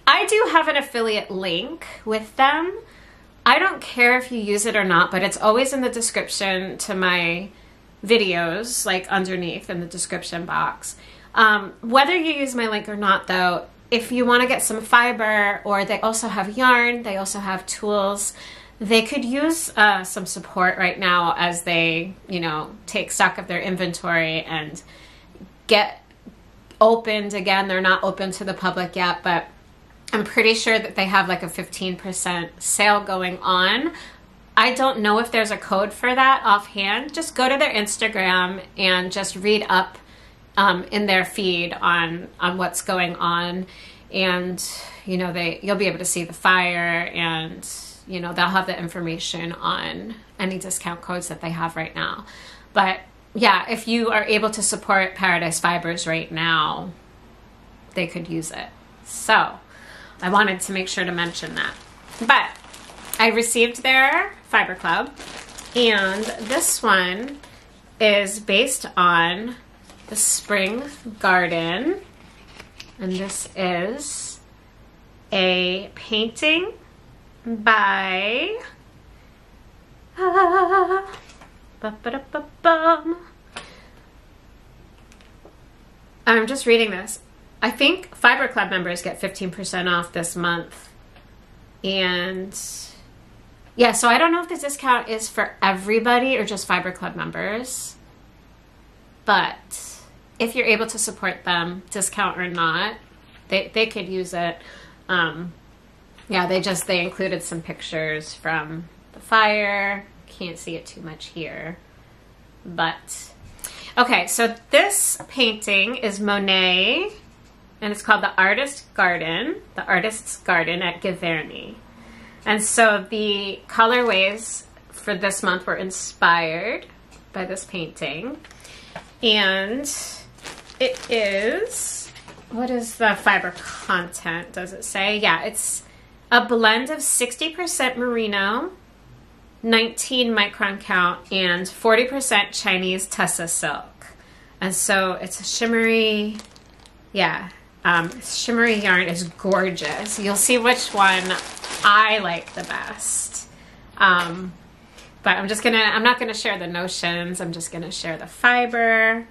i do have an affiliate link with them. I don't care if you use it or not but it's always in the description to my videos like underneath in the description box um, whether you use my link or not, though, if you want to get some fiber or they also have yarn, they also have tools. They could use uh, some support right now as they, you know, take stock of their inventory and get opened again. They're not open to the public yet, but I'm pretty sure that they have like a 15% sale going on. I don't know if there's a code for that offhand. Just go to their Instagram and just read up um, in their feed on on what's going on, and you know they you'll be able to see the fire and you know they'll have the information on any discount codes that they have right now. But yeah, if you are able to support Paradise Fibers right now, they could use it. So I wanted to make sure to mention that. But I received their Fiber Club, and this one is based on the Spring Garden. And this is a painting by. Ah, I'm just reading this. I think Fiber Club members get 15% off this month. And yeah, so I don't know if the discount is for everybody or just Fiber Club members. But if you're able to support them, discount or not, they they could use it. Um, yeah, they just they included some pictures from the fire. Can't see it too much here, but okay. So this painting is Monet, and it's called the Artist Garden, the Artist's Garden at Giverny. And so the colorways for this month were inspired by this painting. And it is, what is the fiber content? Does it say? Yeah, it's a blend of 60% merino, 19 micron count, and 40% Chinese Tussah silk. And so it's a shimmery, yeah, um, shimmery yarn is gorgeous. You'll see which one I like the best. Um, but I'm just gonna, I'm not gonna share the notions. I'm just gonna share the fiber.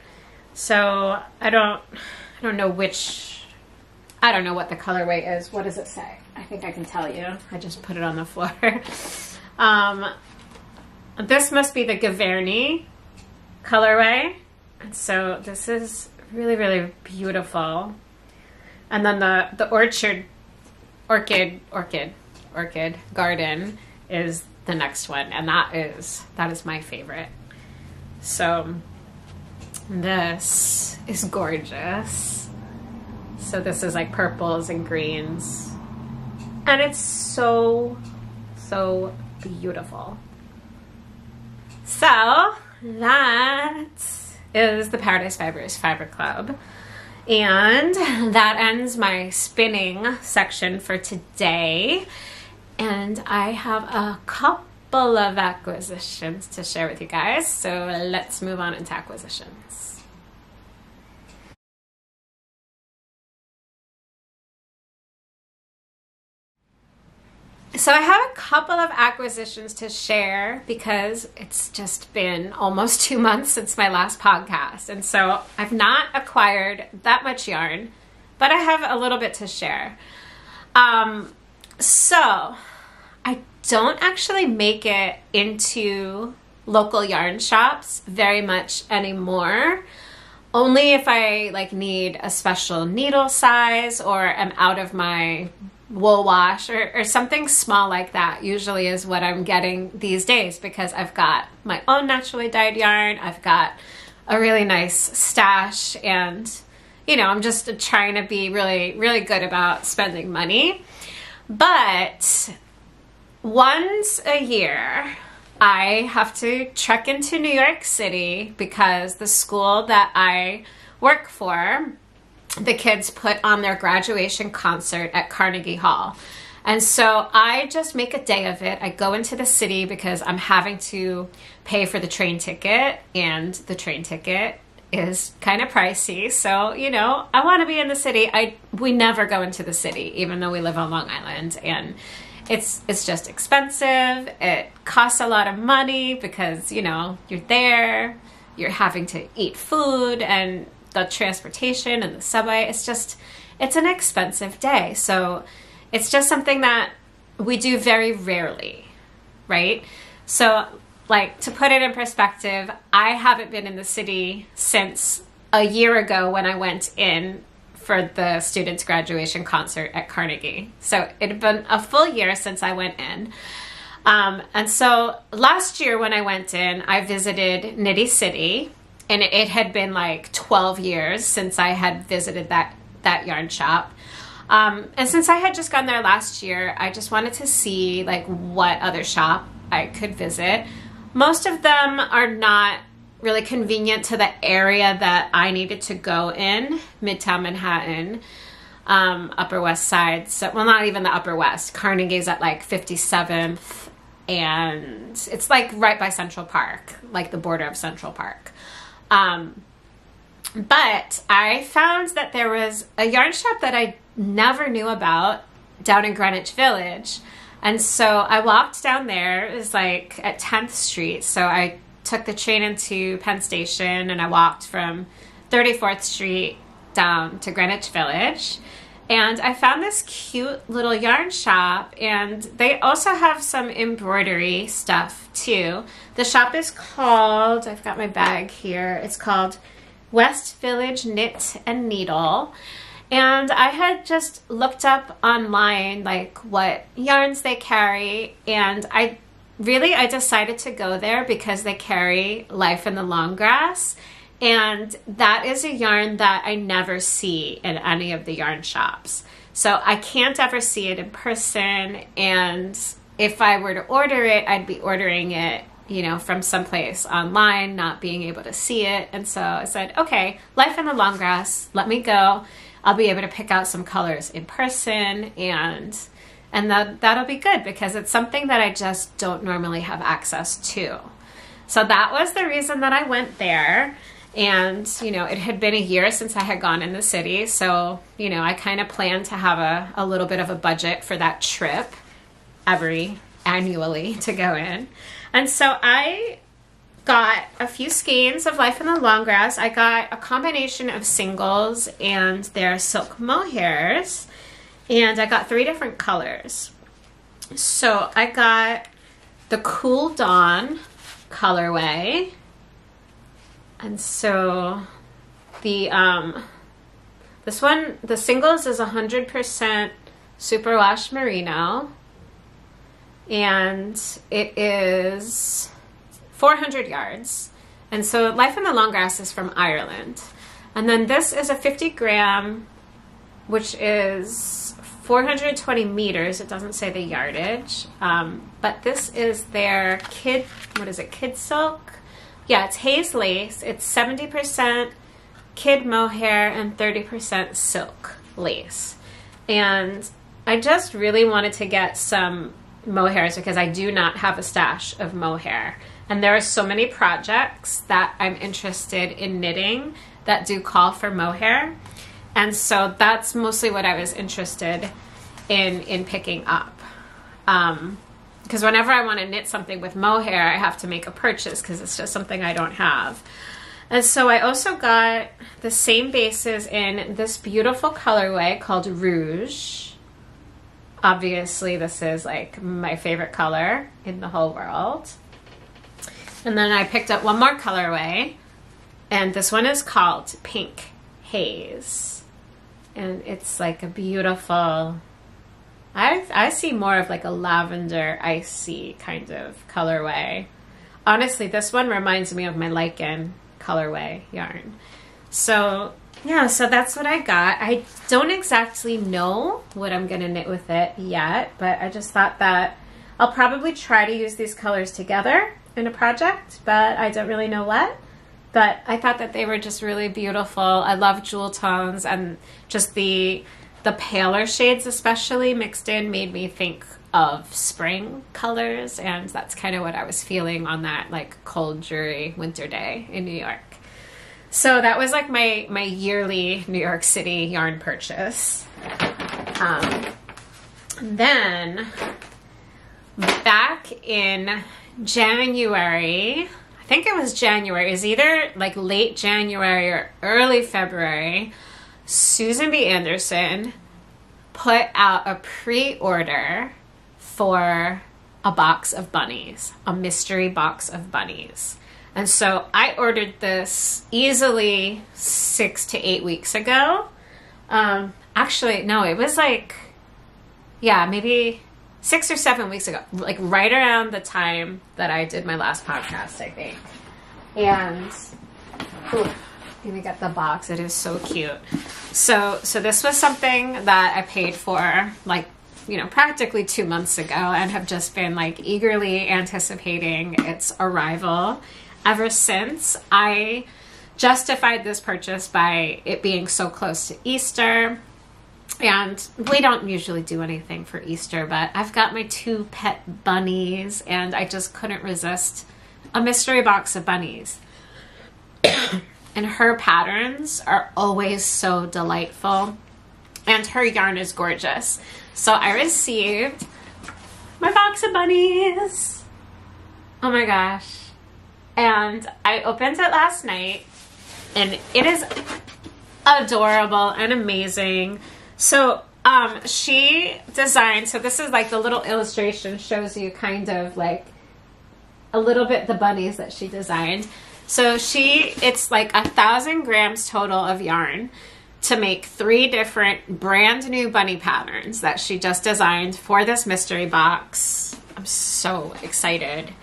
So I don't, I don't know which, I don't know what the colorway is. What does it say? I think I can tell you. I just put it on the floor. [LAUGHS] um, this must be the Giverny colorway. And so this is really, really beautiful. And then the, the orchard, orchid, orchid, orchid garden is the next one. And that is, that is my favorite. So this is gorgeous. So this is like purples and greens. And it's so, so beautiful. So that is the Paradise Fibers Fiber Club. And that ends my spinning section for today. And I have a couple of acquisitions to share with you guys. So let's move on into acquisitions. So I have a couple of acquisitions to share because it's just been almost [LAUGHS] two months since my last podcast. And so I've not acquired that much yarn, but I have a little bit to share. Um, so don't actually make it into local yarn shops very much anymore. Only if I like need a special needle size or am out of my wool wash or, or something small like that usually is what I'm getting these days because I've got my own naturally dyed yarn. I've got a really nice stash and you know, I'm just trying to be really, really good about spending money. But once a year, I have to trek into New York City because the school that I work for the kids put on their graduation concert at Carnegie Hall. And so I just make a day of it. I go into the city because I'm having to pay for the train ticket, and the train ticket is kind of pricey. So, you know, I want to be in the city. I we never go into the city even though we live on Long Island and it's it's just expensive. It costs a lot of money because, you know, you're there, you're having to eat food and the transportation and the subway. It's just, it's an expensive day. So it's just something that we do very rarely, right? So, like, to put it in perspective, I haven't been in the city since a year ago when I went in for the students' graduation concert at Carnegie. So it had been a full year since I went in. Um, and so last year when I went in, I visited Knitty City, and it had been like 12 years since I had visited that that yarn shop. Um, and since I had just gone there last year, I just wanted to see like what other shop I could visit. Most of them are not really convenient to the area that I needed to go in, Midtown Manhattan, um, Upper West Side. So, well, not even the Upper West. Carnegie's at like 57th, and it's like right by Central Park, like the border of Central Park. Um, but I found that there was a yarn shop that I never knew about down in Greenwich Village. And so I walked down there. It was like at 10th Street. So I took the train into Penn Station and I walked from 34th Street down to Greenwich Village. And I found this cute little yarn shop, and they also have some embroidery stuff too. The shop is called, I've got my bag here, it's called West Village Knit and Needle. And I had just looked up online like what yarns they carry, and I really I decided to go there because they carry Life in the Long Grass and that is a yarn that I never see in any of the yarn shops. So I can't ever see it in person. And if I were to order it, I'd be ordering it, you know, from someplace online, not being able to see it. And so I said, okay, life in the long grass, let me go. I'll be able to pick out some colors in person and and that that'll be good because it's something that I just don't normally have access to. So that was the reason that I went there. And, you know, it had been a year since I had gone in the city. So, you know, I kind of planned to have a, a little bit of a budget for that trip every annually [LAUGHS] to go in. And so I got a few skeins of Life in the Long Grass. I got a combination of singles and their silk mohairs. And I got three different colors. So I got the Cool Dawn colorway. And so the um this one the singles is 100% superwash merino and it is 400 yards. And so Life in the Long Grass is from Ireland. And then this is a 50 gram, which is 420 meters. It doesn't say the yardage. Um, but this is their kid, what is it, kid silk? Yeah, it's haze lace. It's 70% kid mohair and 30% silk lace. And I just really wanted to get some mohairs because I do not have a stash of mohair. And there are so many projects that I'm interested in knitting that do call for mohair. And so that's mostly what I was interested in in picking up. Um, because whenever I want to knit something with mohair, I have to make a purchase because it's just something I don't have. And so I also got the same bases in this beautiful colorway called Rouge. Obviously, this is like my favorite color in the whole world. And then I picked up one more colorway, and this one is called Pink Haze. And it's like a beautiful, I, I see more of like a lavender icy kind of colorway. Honestly, this one reminds me of my lichen colorway yarn. So, yeah, so that's what I got. I don't exactly know what I'm going to knit with it yet, but I just thought that I'll probably try to use these colors together in a project, but I don't really know what. But I thought that they were just really beautiful. I love jewel tones and just the the paler shades especially mixed in made me think of spring colors and that's kind of what I was feeling on that like cold dreary winter day in New York. So that was like my my yearly New York City yarn purchase. Um, then back in January, think it was January, it was either like late January or early February, Susan B. Anderson put out a pre order for a box of bunnies, a mystery box of bunnies. And so I ordered this easily six to eight weeks ago. Um, actually, no, it was like, yeah, maybe six or seven weeks ago, like right around the time that I did my last podcast, I think. And ooh, me get the box. It is so cute. So, so this was something that I paid for, like you know, practically two months ago, and have just been like eagerly anticipating its arrival ever since. I justified this purchase by it being so close to Easter and we don't usually do anything for Easter, but I've got my two pet bunnies, and I just couldn't resist a mystery box of bunnies. [COUGHS] and her patterns are always so delightful, and her yarn is gorgeous. So I received my box of bunnies. Oh my gosh. And I opened it last night, and it is adorable and amazing. So um, she designed, so this is like the little illustration shows you kind of like a little bit the bunnies that she designed. So she, it's like a thousand grams total of yarn to make three different brand new bunny patterns that she just designed for this mystery box. I'm so excited.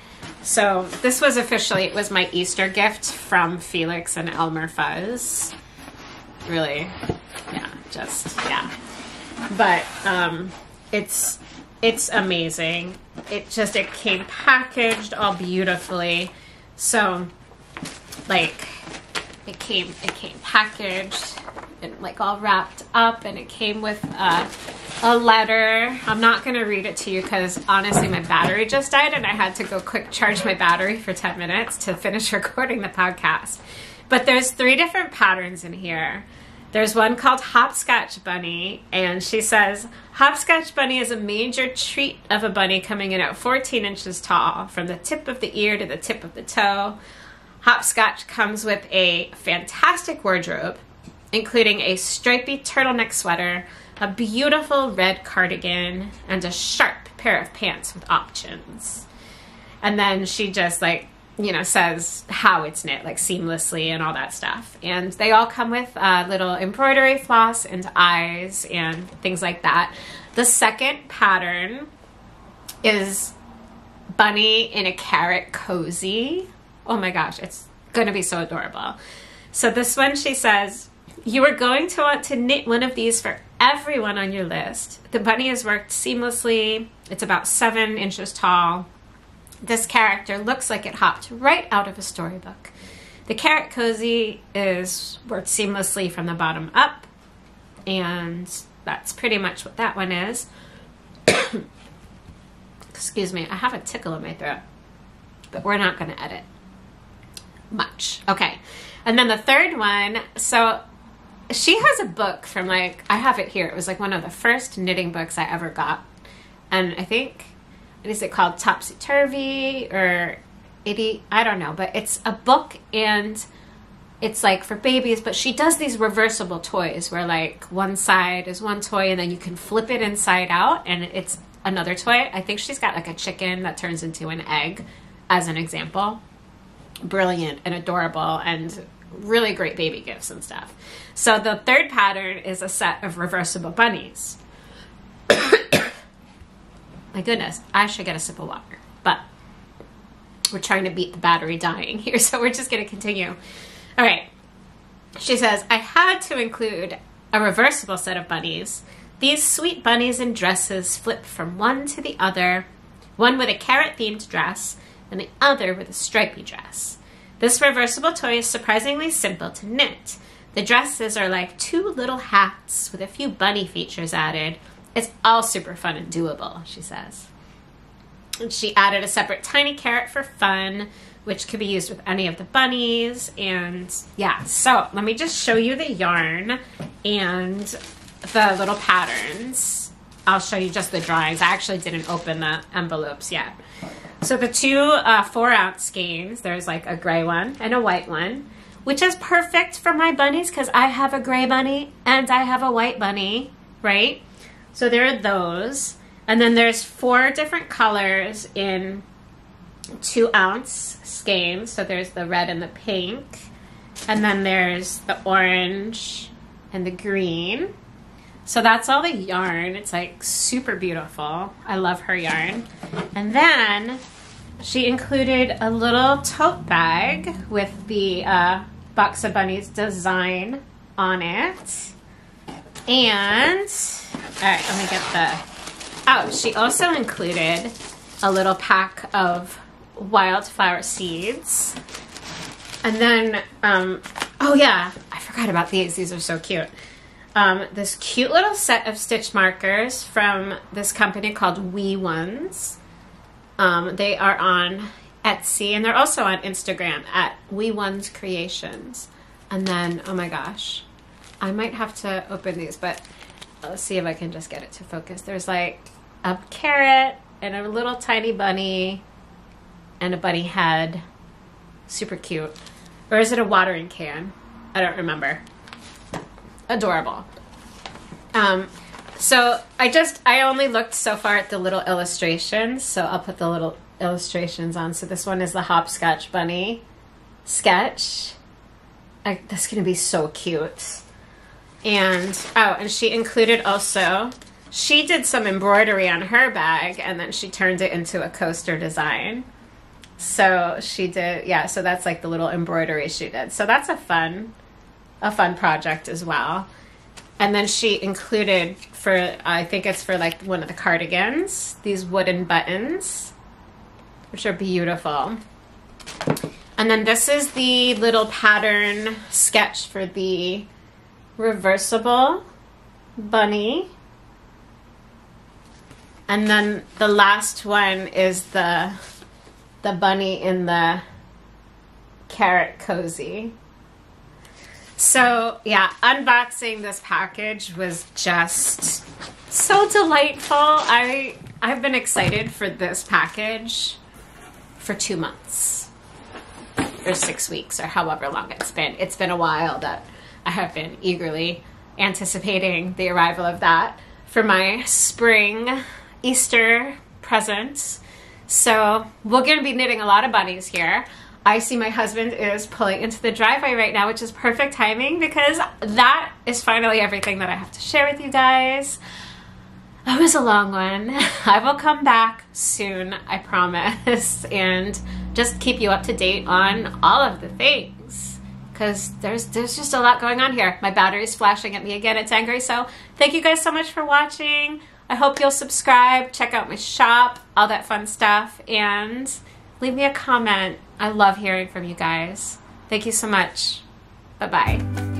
So this was officially, it was my Easter gift from Felix and Elmer Fuzz. Really, just, yeah. But um, it's it's amazing. It just it came packaged all beautifully. So like it came it came packaged and like all wrapped up and it came with a, a letter. I'm not going to read it to you cuz honestly my battery just died and I had to go quick charge my battery for 10 minutes to finish [LAUGHS] recording the podcast. But there's three different patterns in here. There's one called Hopscotch Bunny, and she says Hopscotch Bunny is a major treat of a bunny coming in at 14 inches tall, from the tip of the ear to the tip of the toe. Hopscotch comes with a fantastic wardrobe, including a stripy turtleneck sweater, a beautiful red cardigan, and a sharp pair of pants with options. And then she just like you know, says how it's knit, like seamlessly and all that stuff. And they all come with uh, little embroidery floss and eyes and things like that. The second pattern is bunny in a carrot cozy. Oh my gosh, it's going to be so adorable. So this one, she says, you are going to want to knit one of these for everyone on your list. The bunny is worked seamlessly. It's about seven inches tall this character looks like it hopped right out of a storybook. The carrot cozy is worked seamlessly from the bottom up, and that's pretty much what that one is. [COUGHS] Excuse me, I have a tickle in my throat, but we're not going to edit much. Okay, and then the third one, so she has a book from like, I have it here. It was like one of the first knitting books I ever got. And I think is it called? Topsy turvy or itty? I don't know but it's a book and it's like for babies but she does these reversible toys where like one side is one toy and then you can flip it inside out and it's another toy. I think she's got like a chicken that turns into an egg as an example. Brilliant and adorable and really great baby gifts and stuff. So the third pattern is a set of reversible bunnies [COUGHS] my goodness, I should get a sip of water. But we're trying to beat the battery dying here, [LAUGHS] so we're just going to continue. All right. She says, I had to include a reversible set of bunnies. These sweet bunnies in dresses flip from one to the other, one with a carrot themed dress, and the other with a stripy dress. This reversible toy is surprisingly simple to knit. The dresses are like two little hats with a few bunny features added it's all super fun and doable, she says. And she added a separate tiny carrot for fun, which could be used with any of the bunnies. And yeah, so let me just show you the yarn and the little patterns. I'll show you just the drawings. I actually didn't open the envelopes yet. So the two uh, four ounce skeins, there's like a gray one and a white one, which is perfect for my bunnies because I have a gray bunny and I have a white bunny, right? So there are those. And then there's four different colors in two ounce skeins. So there's the red and the pink. And then there's the orange and the green. So that's all the yarn. It's like super beautiful. I love her yarn. And then she included a little tote bag with the uh, Box of Bunnies design on it. And all right, let me get the. Oh, she also included a little pack of wildflower seeds. And then, um, oh yeah, I forgot about these. These are so cute. Um, this cute little set of stitch markers from this company called Wee Ones. Um, they are on Etsy and they're also on Instagram at Wee Ones Creations. And then, oh my gosh, I might have to open these, but let's see if I can just get it to focus. There's like a carrot and a little tiny bunny and a bunny head. Super cute. Or is it a watering can? I don't remember. Adorable. Um, so I just, I only looked so far at the little illustrations, so I'll put the little illustrations on. So this one is the hopscotch bunny sketch. I, that's going to be so cute. And oh, and she included also she did some embroidery on her bag and then she turned it into a coaster design. So she did yeah, so that's like the little embroidery she did. So that's a fun a fun project as well. And then she included for, I think it's for like one of the cardigans, these wooden buttons, which are beautiful. And then this is the little pattern sketch for the reversible bunny. And then the last one is the the bunny in the carrot cozy. So, yeah, unboxing this package was just so delightful. I I've been excited for this package for 2 months or 6 weeks or however long it's been. It's been a while that I have been eagerly anticipating the arrival of that for my spring Easter present. So, we're going to be knitting a lot of bunnies here. I see my husband is pulling into the driveway right now, which is perfect timing because that is finally everything that I have to share with you guys. That was a long one. [LAUGHS] I will come back soon, I promise, [LAUGHS] and just keep you up to date on all of the things because there's there's just a lot going on here. My battery's flashing at me again. It's angry. So thank you guys so much for watching. I hope you'll subscribe, check out my shop, all that fun stuff, and leave me a comment. I love hearing from you guys. Thank you so much. Bye bye.